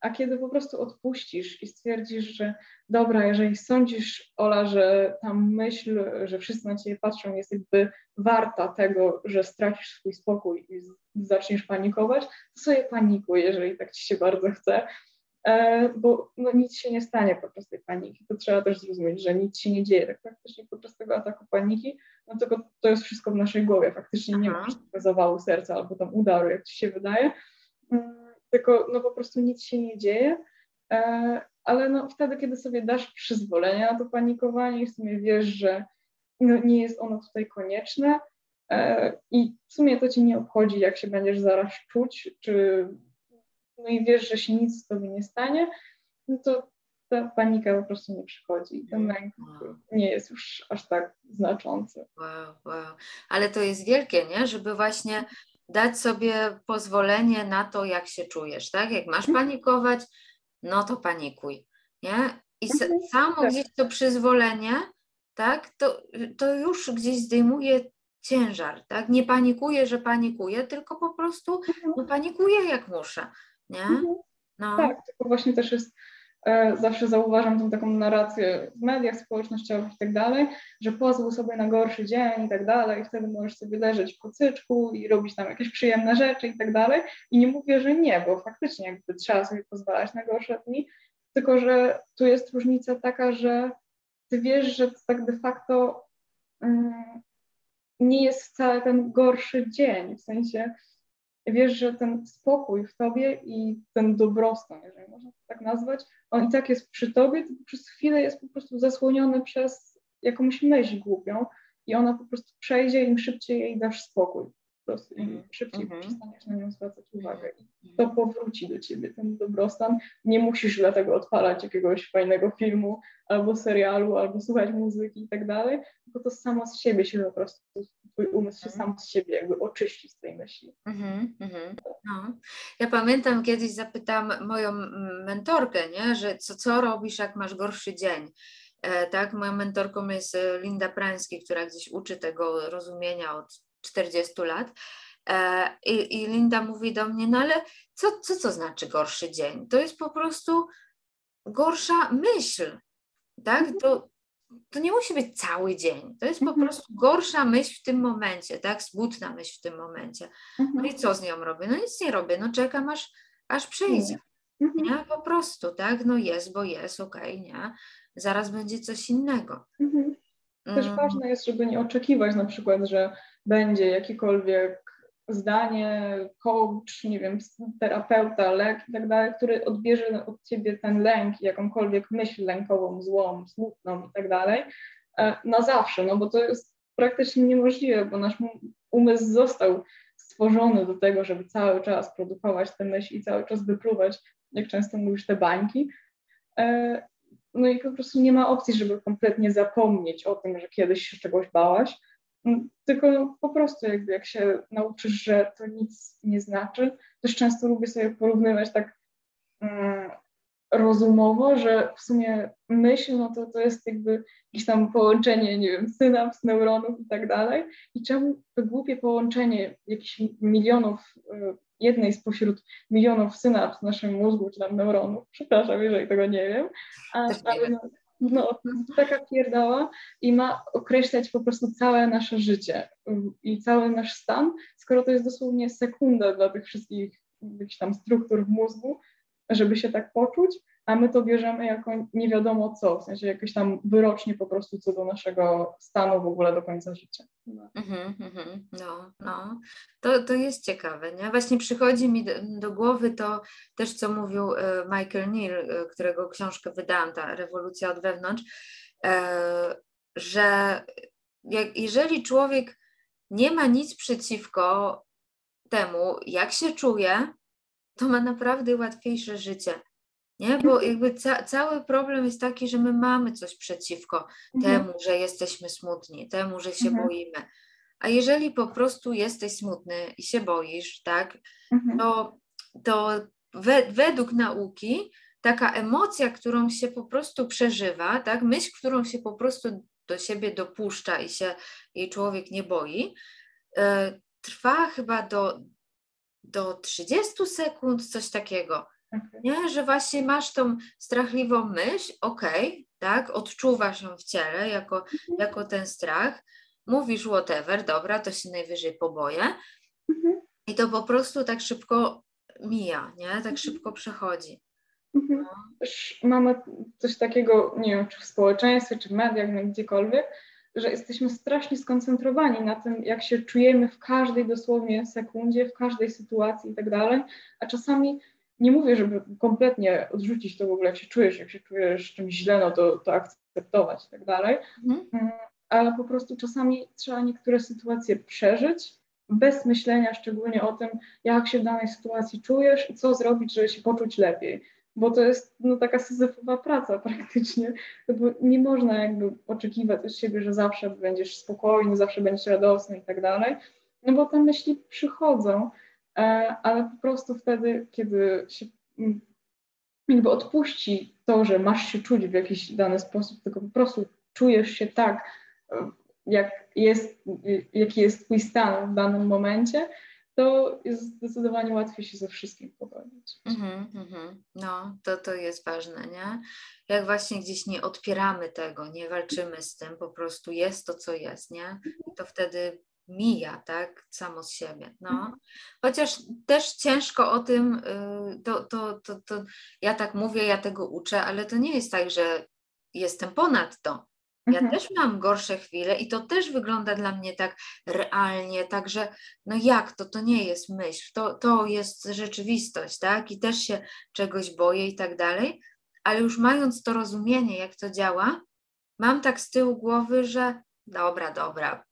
A kiedy po prostu odpuścisz i stwierdzisz, że dobra, jeżeli sądzisz, Ola, że ta myśl, że wszyscy na ciebie patrzą, jest jakby warta tego, że stracisz swój spokój i zaczniesz panikować, to sobie panikuj, jeżeli tak ci się bardzo chce, e, bo no, nic się nie stanie podczas tej paniki. To trzeba też zrozumieć, że nic się nie dzieje. Tak praktycznie podczas tego ataku paniki, no tylko to jest wszystko w naszej głowie. Faktycznie nie masz tego zawału serca albo tam udaru, jak ci się wydaje. Mm, tylko no po prostu nic się nie dzieje, e, ale no wtedy, kiedy sobie dasz przyzwolenie na to panikowanie i w sumie wiesz, że no nie jest ono tutaj konieczne i w sumie to cię nie obchodzi, jak się będziesz zaraz czuć, czy no i wiesz, że się nic z tobie nie stanie, no to ta panika po prostu nie przychodzi. Ten lęk wow. nie jest już aż tak znaczący. Wow, wow. Ale to jest wielkie, nie? Żeby właśnie dać sobie pozwolenie na to, jak się czujesz, tak? Jak masz mhm. panikować, no to panikuj, nie? I mhm. samo tak. gdzieś to przyzwolenie, tak, to, to już gdzieś zdejmuje ciężar, tak? Nie panikuję, że panikuję, tylko po prostu mhm. no, panikuję jak muszę, nie? No. Tak, tylko właśnie też jest E, zawsze zauważam tą taką narrację w mediach społecznościowych i tak dalej, że pozwól sobie na gorszy dzień i tak dalej, wtedy możesz sobie leżeć w kocyczku i robić tam jakieś przyjemne rzeczy i tak dalej. I nie mówię, że nie, bo faktycznie jakby trzeba sobie pozwalać na gorsze dni, tylko że tu jest różnica taka, że ty wiesz, że to tak de facto um, nie jest wcale ten gorszy dzień, w sensie wiesz, że ten spokój w tobie i ten dobrostan, jeżeli można to tak nazwać, on i tak jest przy tobie, przez chwilę jest po prostu zasłoniony przez jakąś myśl głupią i ona po prostu przejdzie, im szybciej jej dasz spokój. Prostu im mhm. szybciej mm -hmm. przestaniesz na nią zwracać uwagę i to powróci do ciebie, ten dobrostan. Nie musisz dlatego odpalać jakiegoś fajnego filmu albo serialu, albo słuchać muzyki i tak dalej, tylko to samo z siebie się po prostu twój umysł się mhm. sam z siebie jakby oczyści z tej myśli. Mm -hmm. no. Ja pamiętam kiedyś zapytałam moją mentorkę, nie, że co, co robisz, jak masz gorszy dzień. E, tak, moją mentorką jest e, Linda Prański, która gdzieś uczy tego rozumienia od 40 lat. E, I, I, Linda mówi do mnie, no ale co, co to znaczy gorszy dzień? To jest po prostu gorsza myśl, tak? Mhm. To, to nie musi być cały dzień. To jest po mhm. prostu gorsza myśl w tym momencie, tak? Smutna myśl w tym momencie. No mhm. i co z nią robię? No nic nie robię, no czekam aż, aż przyjdzie. Nie? Po prostu, tak? No jest, bo jest, okej, okay, nie? Zaraz będzie coś innego. Też mm. ważne jest, żeby nie oczekiwać na przykład, że będzie jakikolwiek zdanie, coach, nie wiem, terapeuta, lek i tak dalej, który odbierze od ciebie ten lęk, jakąkolwiek myśl lękową, złą, smutną i tak dalej, e, na zawsze, no bo to jest praktycznie niemożliwe, bo nasz umysł został stworzony do tego, żeby cały czas produkować te myśli i cały czas wypruwać, jak często mówisz, te bańki. E, no i po prostu nie ma opcji, żeby kompletnie zapomnieć o tym, że kiedyś się czegoś bałaś, tylko po prostu jakby jak się nauczysz, że to nic nie znaczy, też często lubię sobie porównywać tak um, rozumowo, że w sumie myśl, no to to jest jakby jakieś tam połączenie, nie wiem, synaps, neuronów i tak dalej. I czemu to głupie połączenie jakichś milionów, y, jednej spośród milionów synaps w naszym mózgu, czy tam neuronów, przepraszam, jeżeli tego nie wiem, a, ale no, taka pierdała i ma określać po prostu całe nasze życie i cały nasz stan, skoro to jest dosłownie sekunda dla tych wszystkich jakichś tam struktur w mózgu, żeby się tak poczuć, a my to bierzemy jako nie wiadomo co, w sensie jakieś tam wyrocznie po prostu co do naszego stanu w ogóle do końca życia. No, no, no. To, to jest ciekawe, nie? Właśnie przychodzi mi do, do głowy to też, co mówił e, Michael Neal, e, którego książkę wydałam, ta rewolucja od wewnątrz, e, że jak, jeżeli człowiek nie ma nic przeciwko temu, jak się czuje, to ma naprawdę łatwiejsze życie. Nie? Bo jakby ca cały problem jest taki, że my mamy coś przeciwko mhm. temu, że jesteśmy smutni, temu, że się mhm. boimy. A jeżeli po prostu jesteś smutny i się boisz, tak, mhm. to, to we, według nauki taka emocja, którą się po prostu przeżywa, tak, myśl, którą się po prostu do siebie dopuszcza i się jej człowiek nie boi, y, trwa chyba do, do 30 sekund, coś takiego. Okay. Nie? Że właśnie masz tą strachliwą myśl, okej, okay, tak, odczuwasz ją w ciele jako, mhm. jako ten strach, mówisz whatever, dobra, to się najwyżej poboję mhm. i to po prostu tak szybko mija, nie? Tak mhm. szybko przechodzi. Mhm. No. Mamy coś takiego, nie wiem, czy w społeczeństwie, czy w mediach, no, gdziekolwiek, że jesteśmy strasznie skoncentrowani na tym, jak się czujemy w każdej dosłownie sekundzie, w każdej sytuacji i tak dalej, a czasami nie mówię, żeby kompletnie odrzucić to w ogóle, jak się czujesz, jak się czujesz czymś źle, no to, to akceptować i tak dalej, mhm. Mm, ale po prostu czasami trzeba niektóre sytuacje przeżyć bez myślenia szczególnie o tym, jak się w danej sytuacji czujesz i co zrobić, żeby się poczuć lepiej. Bo to jest no, taka syzyfowa praca praktycznie, bo nie można jakby oczekiwać od siebie, że zawsze będziesz spokojny, zawsze będziesz radosny i tak dalej, no bo te myśli przychodzą, ale po prostu wtedy, kiedy się mm, jakby odpuści to, że masz się czuć w jakiś dany sposób, tylko po prostu czujesz się tak, e, jak jest, jaki jest twój stan w danym momencie, to jest zdecydowanie łatwiej się ze wszystkim pogodzić. Mm-hmm, mm-hmm. No, to, to jest ważne, nie? Jak właśnie gdzieś nie odpieramy tego, nie walczymy z tym, po prostu jest to, co jest, nie? I to wtedy mija, tak, samo z siebie. No. Mhm. Chociaż też ciężko o tym, y, to, to, to, to ja tak mówię, ja tego uczę, ale to nie jest tak, że jestem ponad to. Ja mhm. też mam gorsze chwile i to też wygląda dla mnie tak realnie, także no jak to, to nie jest myśl, to, to jest rzeczywistość, tak? I też się czegoś boję i tak dalej, ale już mając to rozumienie, jak to działa, mam tak z tyłu głowy, że dobra, dobra,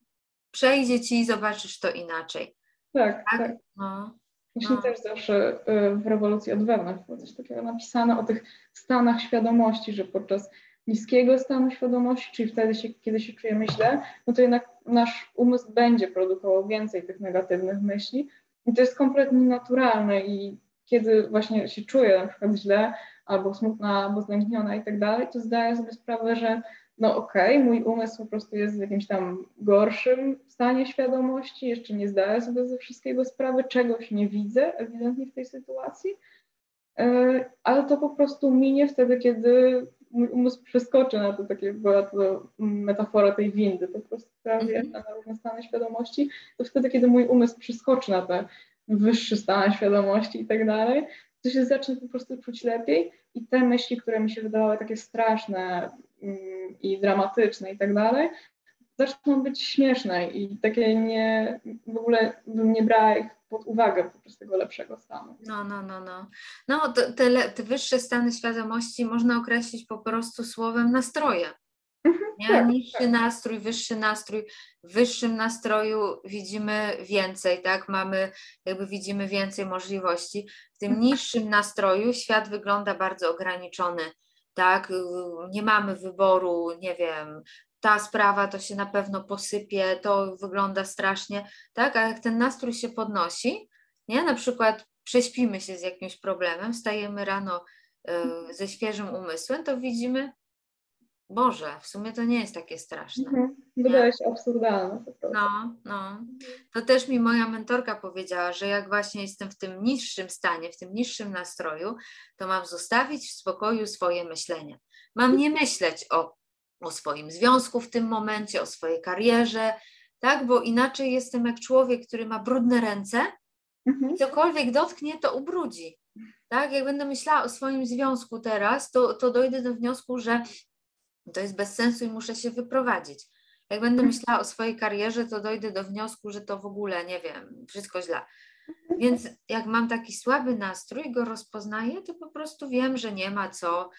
przejdzie ci i zobaczysz to inaczej. Tak, tak. tak. No. Właśnie no. też zawsze y, w rewolucji od wewnątrz było coś takiego napisane o tych stanach świadomości, że podczas niskiego stanu świadomości, czyli wtedy, się, kiedy się czujemy źle, no to jednak nasz umysł będzie produkował więcej tych negatywnych myśli. I to jest kompletnie naturalne i kiedy właśnie się czuję na przykład źle, albo smutna, albo zlękniona i tak dalej, to zdaję sobie sprawę, że no okej, okay, mój umysł po prostu jest w jakimś tam gorszym stanie świadomości, jeszcze nie zdaję sobie ze wszystkiego sprawy, czegoś nie widzę ewidentnie w tej sytuacji, e, ale to po prostu minie wtedy, kiedy mój umysł przeskoczy na to, takie była to metafora tej windy, po prostu prawie mm -hmm. na różne stany świadomości, to wtedy, kiedy mój umysł przeskoczy na te wyższe stany świadomości i tak dalej, to się zacznie po prostu czuć lepiej i te myśli, które mi się wydawały takie straszne mm, i dramatyczne i tak dalej, zaczną być śmieszne i takie nie, w ogóle bym nie brała ich pod uwagę podczas tego lepszego stanu. No, no, no, no. No, te, te wyższe stany świadomości można określić po prostu słowem nastroje. Mhm? Tak, Niższy tak. nastrój, wyższy nastrój. W wyższym nastroju widzimy więcej, tak? Mamy, jakby widzimy więcej możliwości. W tym mhm. niższym nastroju świat wygląda bardzo ograniczony tak, nie mamy wyboru, nie wiem, ta sprawa to się na pewno posypie, to wygląda strasznie, tak? A jak ten nastrój się podnosi, nie? Na przykład prześpimy się z jakimś problemem, stajemy rano y, ze świeżym umysłem, to widzimy, Boże, w sumie to nie jest takie straszne. Mhm. Wydaje się absurdalne. No, no. To też mi moja mentorka powiedziała, że jak właśnie jestem w tym niższym stanie, w tym niższym nastroju, to mam zostawić w spokoju swoje myślenie. Mam nie myśleć o, o swoim związku w tym momencie, o swojej karierze, tak? Bo inaczej jestem jak człowiek, który ma brudne ręce mhm. i cokolwiek dotknie, to ubrudzi. Tak? Jak będę myślała o swoim związku teraz, to, to dojdę do wniosku, że to jest bez sensu i muszę się wyprowadzić. Jak będę mhm. myślała o swojej karierze, to dojdę do wniosku, że to w ogóle, nie wiem, wszystko źle. Mhm. Więc jak mam taki słaby nastrój, go rozpoznaję, to po prostu wiem, że nie ma co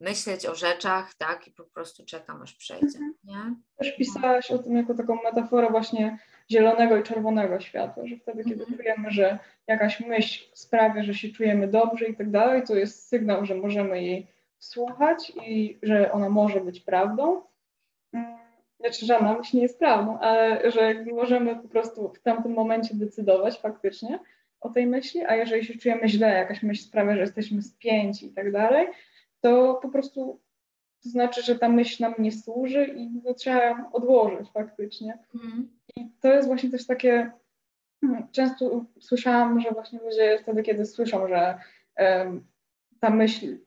myśleć o rzeczach, tak, i po prostu czekam, aż przejdzie. Mhm. Nie? Też pisałaś o tym jako taką metaforę właśnie zielonego i czerwonego światła, że wtedy, kiedy czujemy, że jakaś myśl sprawia, że się czujemy dobrze i tak dalej, to jest sygnał, że możemy jej słuchać i że ona może być prawdą. Mm, znaczy, żadna myśl nie jest prawdą, ale że możemy po prostu w tamtym momencie decydować faktycznie o tej myśli, a jeżeli się czujemy źle, jakaś myśl sprawia, że jesteśmy spięci i tak dalej, to po prostu to znaczy, że ta myśl nam nie służy i no, trzeba ją odłożyć faktycznie. Mm. I to jest właśnie też takie, hmm, często słyszałam, że właśnie ludzie wtedy, kiedy słyszą, że um, ta myśl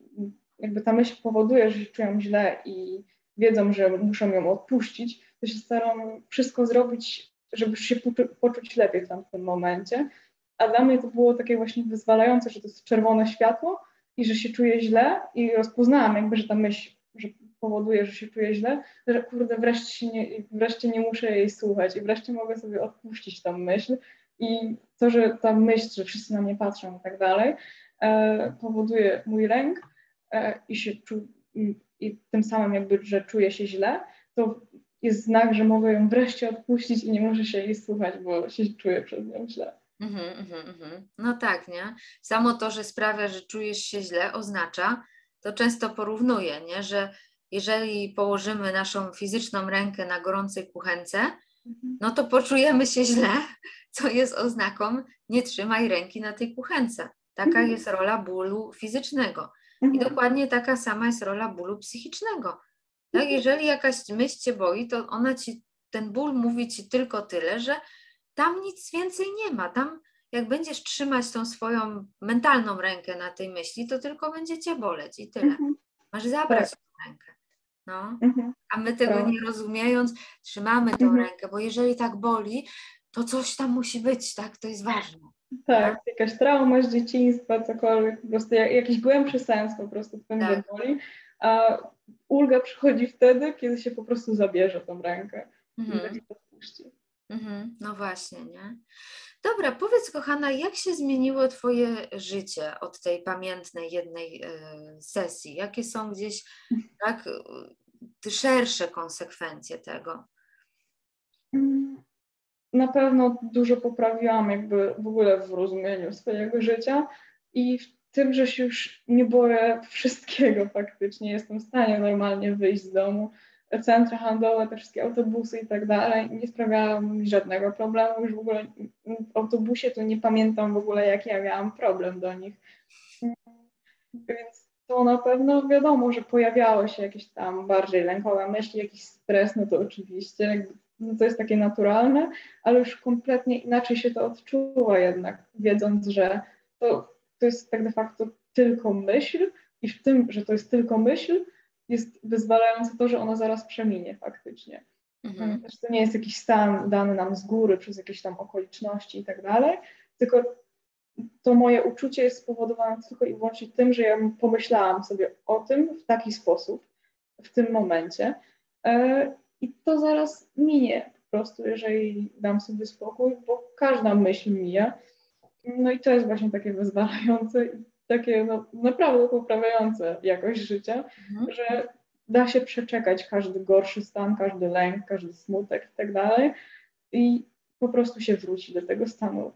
jakby ta myśl powoduje, że się czują źle i wiedzą, że muszą ją odpuścić, to się starają wszystko zrobić, żeby się poczuć lepiej w tamtym momencie. A dla mnie to było takie właśnie wyzwalające, że to jest czerwone światło i że się czuję źle i rozpoznałam jakby, że ta myśl że powoduje, że się czuję źle, że kurde, wreszcie, nie, wreszcie nie muszę jej słuchać i wreszcie mogę sobie odpuścić tą myśl i to, że ta myśl, że wszyscy na mnie patrzą i tak dalej, e, powoduje mój lęk, i się czu, i tym samym jakby, że czuję się źle, to jest znak, że mogę ją wreszcie odpuścić i nie muszę się jej słuchać, bo się czuję przez nią źle. Mm-hmm, mm-hmm. No tak, nie? Samo to, że sprawia, że czujesz się źle, oznacza, to często porównuję, nie? Że jeżeli położymy naszą fizyczną rękę na gorącej kuchence, mm-hmm. no to poczujemy się źle, co jest oznaką nie trzymaj ręki na tej kuchence. Taka mhm. jest rola bólu fizycznego. I mhm. dokładnie taka sama jest rola bólu psychicznego. Tak? Jeżeli jakaś myśl cię boi, to ona ci, ten ból mówi ci tylko tyle, że tam nic więcej nie ma. Tam jak będziesz trzymać tą swoją mentalną rękę na tej myśli, to tylko będzie cię boleć i tyle. Mhm. Masz zabrać tak. tą rękę. No. A my tego tak. nie rozumiejąc, trzymamy tą rękę, bo jeżeli tak boli, to coś tam musi być, tak? To jest ważne. Tak, jakaś trauma z dzieciństwa, cokolwiek, po prostu jakiś głębszy sens po prostu w tym tak. boli. A ulga przychodzi wtedy, kiedy się po prostu zabierze tą rękę mhm. i odpuści. Mhm. No właśnie, nie? Dobra, powiedz kochana, jak się zmieniło Twoje życie od tej pamiętnej jednej y, sesji? Jakie są gdzieś tak, y, szersze konsekwencje tego? Na pewno dużo poprawiłam jakby w ogóle w rozumieniu swojego życia i w tym, że się już nie boję wszystkiego faktycznie. Jestem w stanie normalnie wyjść z domu. Centra handlowe, te wszystkie autobusy i tak dalej nie sprawiały mi żadnego problemu. Już w ogóle w autobusie to nie pamiętam w ogóle, jaki ja miałam problem do nich. Więc to na pewno wiadomo, że pojawiały się jakieś tam bardziej lękowe myśli, jakiś stres, no to oczywiście to jest takie naturalne, ale już kompletnie inaczej się to odczuwa jednak, wiedząc, że to, to jest tak de facto tylko myśl i w tym, że to jest tylko myśl, jest wyzwalające to, że ona zaraz przeminie faktycznie. Mhm. Też to nie jest jakiś stan dany nam z góry przez jakieś tam okoliczności i tak dalej, tylko to moje uczucie jest spowodowane tylko i wyłącznie tym, że ja pomyślałam sobie o tym w taki sposób, w tym momencie. I to zaraz minie po prostu, jeżeli dam sobie spokój, bo każda myśl mija. No i to jest właśnie takie wyzwalające i takie no, naprawdę poprawiające jakość życia, mhm. że da się przeczekać każdy gorszy stan, każdy lęk, każdy smutek i tak dalej i po prostu się wróci do tego stanu,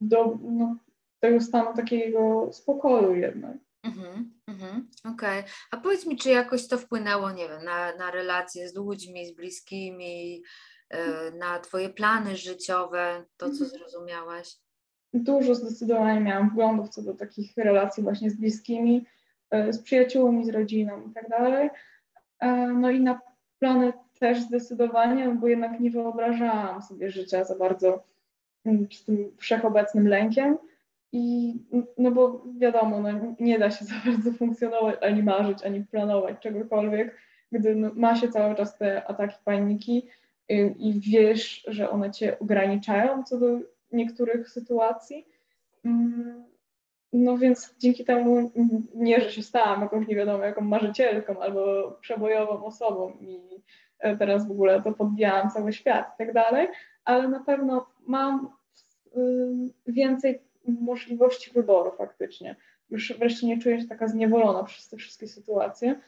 do no, tego stanu takiego spokoju jednak. Mhm, mhm, Okej. A powiedz mi, czy jakoś to wpłynęło, nie wiem, na, na relacje z ludźmi, z bliskimi, e, na Twoje plany życiowe, to co mhm. zrozumiałaś? Dużo zdecydowanie miałam wglądów co do takich relacji właśnie z bliskimi, e, z przyjaciółmi, z rodziną i tak dalej. E, no i na plany też zdecydowanie, bo jednak nie wyobrażałam sobie życia za bardzo mm, z tym wszechobecnym lękiem. I no bo wiadomo, no, nie da się za bardzo funkcjonować, ani marzyć, ani planować czegokolwiek, gdy no, ma się cały czas te ataki paniki i, y, i wiesz, że one cię ograniczają co do niektórych sytuacji. Mm, no więc dzięki temu nie, że się stałam jakąś nie wiadomo jaką marzycielką albo przebojową osobą i e, teraz w ogóle to podbijałam cały świat i tak dalej, ale na pewno mam y, więcej możliwości wyboru faktycznie. Już wreszcie nie czuję się taka zniewolona przez te wszystkie sytuacje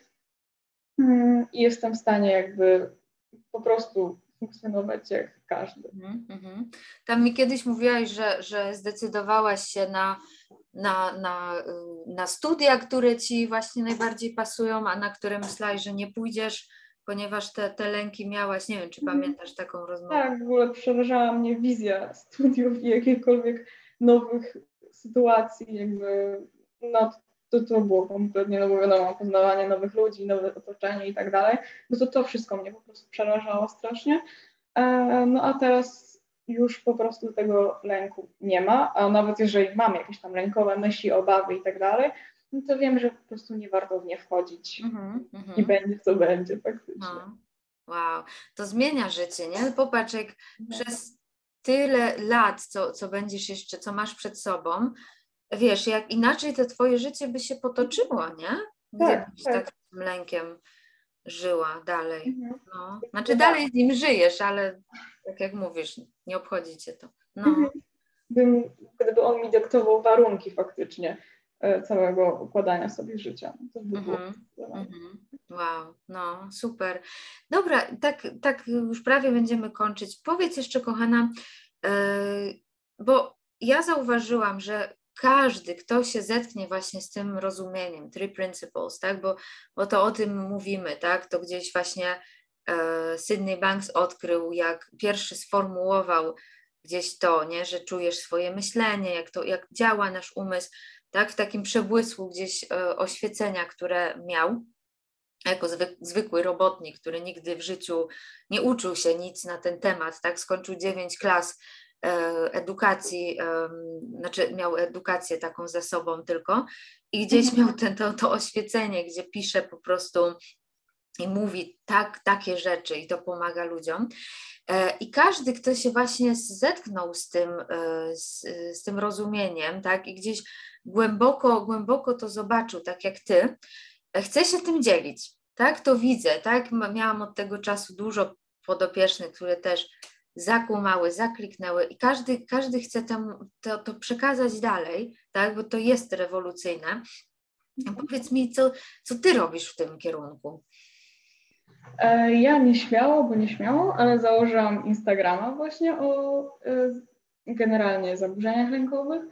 mm, i jestem w stanie jakby po prostu funkcjonować jak każdy. Mm -hmm. Tam mi kiedyś mówiłaś, że, że zdecydowałaś się na, na, na, na studia, które ci właśnie najbardziej pasują, a na które myślałaś, że nie pójdziesz, ponieważ te, te lęki miałaś. Nie wiem, czy mhm. pamiętasz taką rozmowę? Tak, w ogóle przerażała mnie wizja studiów i jakichkolwiek nowych sytuacji, jakby no, to, to było kompletnie, no bo wiadomo, poznawanie nowych ludzi, nowe otoczenie i tak dalej, no to to wszystko mnie po prostu przerażało strasznie. E, no a teraz już po prostu tego lęku nie ma, a nawet jeżeli mam jakieś tam lękowe myśli, obawy i tak dalej, no to wiem, że po prostu nie warto w nie wchodzić mm -hmm, i będzie co będzie faktycznie. No. Wow, to zmienia życie, nie? Popatrz, jak no. przez tyle lat, co, co będziesz jeszcze, co masz przed sobą, wiesz, jak inaczej to twoje życie by się potoczyło, nie? Gdybyś tak, tak. lękiem żyła dalej. Mhm. No. Znaczy dalej z nim żyjesz, ale tak jak mówisz, nie obchodzi cię to. No. Mhm. Bym, gdyby on mi dyktował warunki faktycznie e, całego układania sobie życia. To by było mhm. Wow, no super. Dobra, tak, tak już prawie będziemy kończyć. Powiedz jeszcze, kochana, yy, bo ja zauważyłam, że każdy, kto się zetknie właśnie z tym rozumieniem, three principles, tak, bo, bo to o tym mówimy, tak, to gdzieś właśnie e, Sydney Banks odkrył, jak pierwszy sformułował gdzieś to, nie, że czujesz swoje myślenie, jak to, jak działa nasz umysł, tak, w takim przebłysku gdzieś e, oświecenia, które miał, jako zwykły robotnik, który nigdy w życiu nie uczył się nic na ten temat, tak, skończył dziewięć klas E, edukacji, znaczy miał edukację taką ze sobą tylko i gdzieś mhm. miał ten, to, to oświecenie, gdzie pisze po prostu i mówi tak, takie rzeczy i to pomaga ludziom. E, I każdy, kto się właśnie zetknął z tym, e, z, z, tym rozumieniem, tak, i gdzieś głęboko, głęboko to zobaczył, tak jak ty, chce się tym dzielić, tak, to widzę, tak, miałam od tego czasu dużo podopiecznych, które też zakumały, zakliknęły i każdy, każdy chce temu, to, to przekazać dalej, tak, bo to jest rewolucyjne. Powiedz mi, co, co ty robisz w tym kierunku? E, ja nie śmiało, bo nie śmiało, ale założyłam Instagrama właśnie o e, generalnie zaburzeniach lękowych.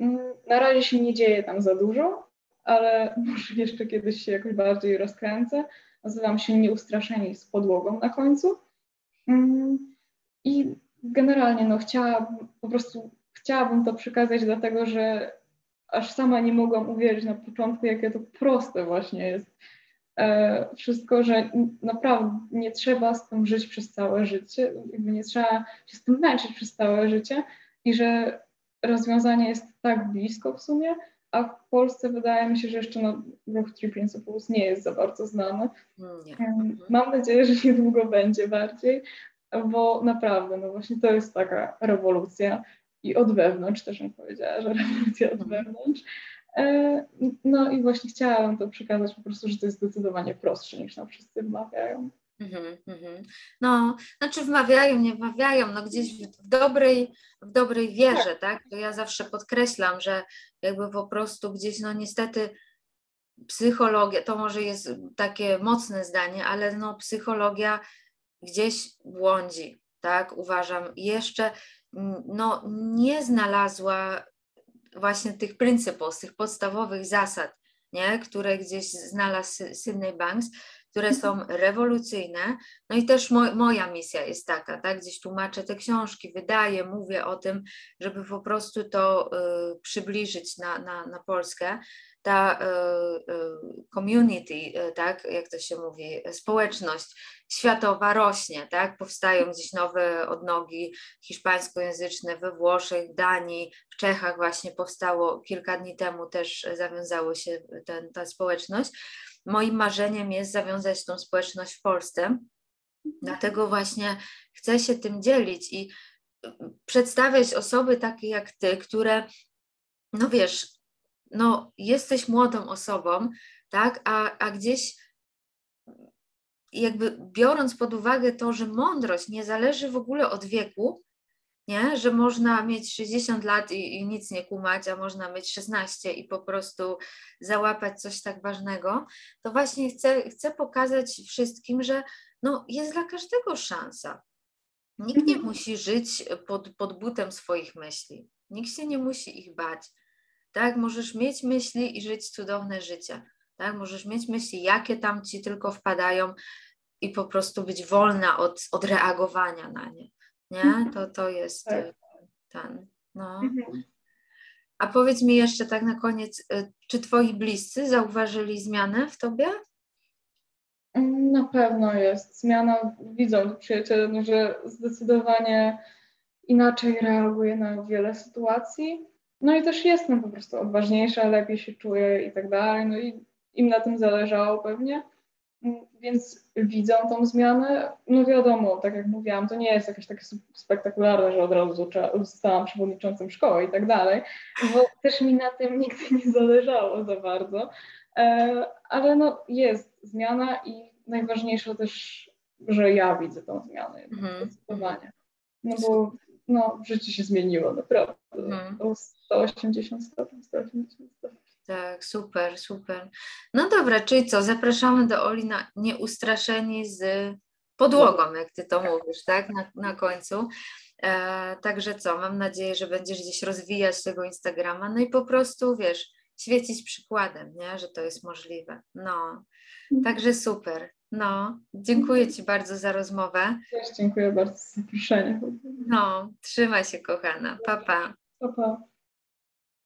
Mm, na razie się nie dzieje tam za dużo, ale może jeszcze kiedyś się jakoś bardziej rozkręcę. Nazywam się Nieustraszeni z podłogą na końcu. Mm, i generalnie no chciałabym, po prostu chciałabym to przekazać, dlatego że aż sama nie mogłam uwierzyć na początku, jakie to proste właśnie jest. E, wszystko, że naprawdę nie trzeba z tym żyć przez całe życie, nie trzeba się z tym męczyć przez całe życie i że rozwiązanie jest tak blisko w sumie, a w Polsce wydaje mi się, że jeszcze no, ruch Three Principles nie jest za bardzo znany. Nie. Mam nadzieję, że niedługo będzie bardziej, bo naprawdę, no właśnie to jest taka rewolucja i od wewnątrz też bym powiedziała, że rewolucja od mhm. wewnątrz. E, no i właśnie chciałam to przekazać po prostu, że to jest zdecydowanie prostsze niż nam wszyscy wmawiają. Mm-hmm, mm-hmm. No, znaczy wmawiają, nie wmawiają, no gdzieś w dobrej, w dobrej wierze, tak. tak? To ja zawsze podkreślam, że jakby po prostu gdzieś, no niestety psychologia, to może jest takie mocne zdanie, ale no psychologia gdzieś błądzi, tak? Uważam, jeszcze no, nie znalazła właśnie tych pryncypów, tych podstawowych zasad nie? które gdzieś znalazł Sydney Banks, które są rewolucyjne. No i też mo moja misja jest taka, tak? Gdzieś tłumaczę te książki, wydaję, mówię o tym, żeby po prostu to y, przybliżyć na, na, na Polskę. Ta y, y, community, y, tak, jak to się mówi, społeczność światowa rośnie, tak? Powstają gdzieś nowe odnogi hiszpańskojęzyczne we Włoszech, Danii, w Czechach właśnie powstało kilka dni temu też zawiązało się ten, ta społeczność moim marzeniem jest zawiązać tą społeczność w Polsce. Dlatego właśnie chcę się tym dzielić i przedstawiać osoby takie jak ty, które, no wiesz, no jesteś młodą osobą, tak, a, a gdzieś jakby biorąc pod uwagę to, że mądrość nie zależy w ogóle od wieku, nie? że można mieć 60 lat i, i, nic nie kumać, a można mieć 16 i po prostu załapać coś tak ważnego, to właśnie chcę, chcę pokazać wszystkim, że no, jest dla każdego szansa. Nikt nie mhm. musi żyć pod, pod butem swoich myśli. Nikt się nie musi ich bać. Tak, możesz mieć myśli i żyć cudowne życie. Tak, możesz mieć myśli, jakie tam ci tylko wpadają i po prostu być wolna od, od reagowania na nie nie? To, to jest tak. Y, ten, no. Mhm. A powiedz mi jeszcze tak na koniec, y, czy twoi bliscy zauważyli zmianę w tobie? Na pewno jest zmiana. Widzą przyjaciele, no, że zdecydowanie inaczej reaguje na wiele sytuacji. No i też jestem po prostu odważniejsza, lepiej się czuję i tak dalej. No i im na tym zależało pewnie. Więc widzą tą zmianę. No wiadomo, tak jak mówiłam, to nie jest jakieś takie spektakularne, że od razu zostałam przewodniczącym szkoły i tak dalej, bo też mi na tym nigdy nie zależało za bardzo. E, ale no jest zmiana i najważniejsze też, że ja widzę tą zmianę mhm. zdecydowanie. No bo no, życie się zmieniło naprawdę. Mhm. 180 stopni, 180 stopni. Tak, super, super. No dobra, czyli co, zapraszamy do Oli na nieustraszeni z podłogą, jak ty to mówisz, tak, na, na końcu. E, także co, mam nadzieję, że będziesz gdzieś rozwijać tego Instagrama, no i po prostu, wiesz, świecić przykładem, nie, że to jest możliwe. No, także super. No, dziękuję Ci bardzo za rozmowę. Też dziękuję bardzo za zaproszenie. No, trzymaj się kochana. Pa, pa. Pa, pa.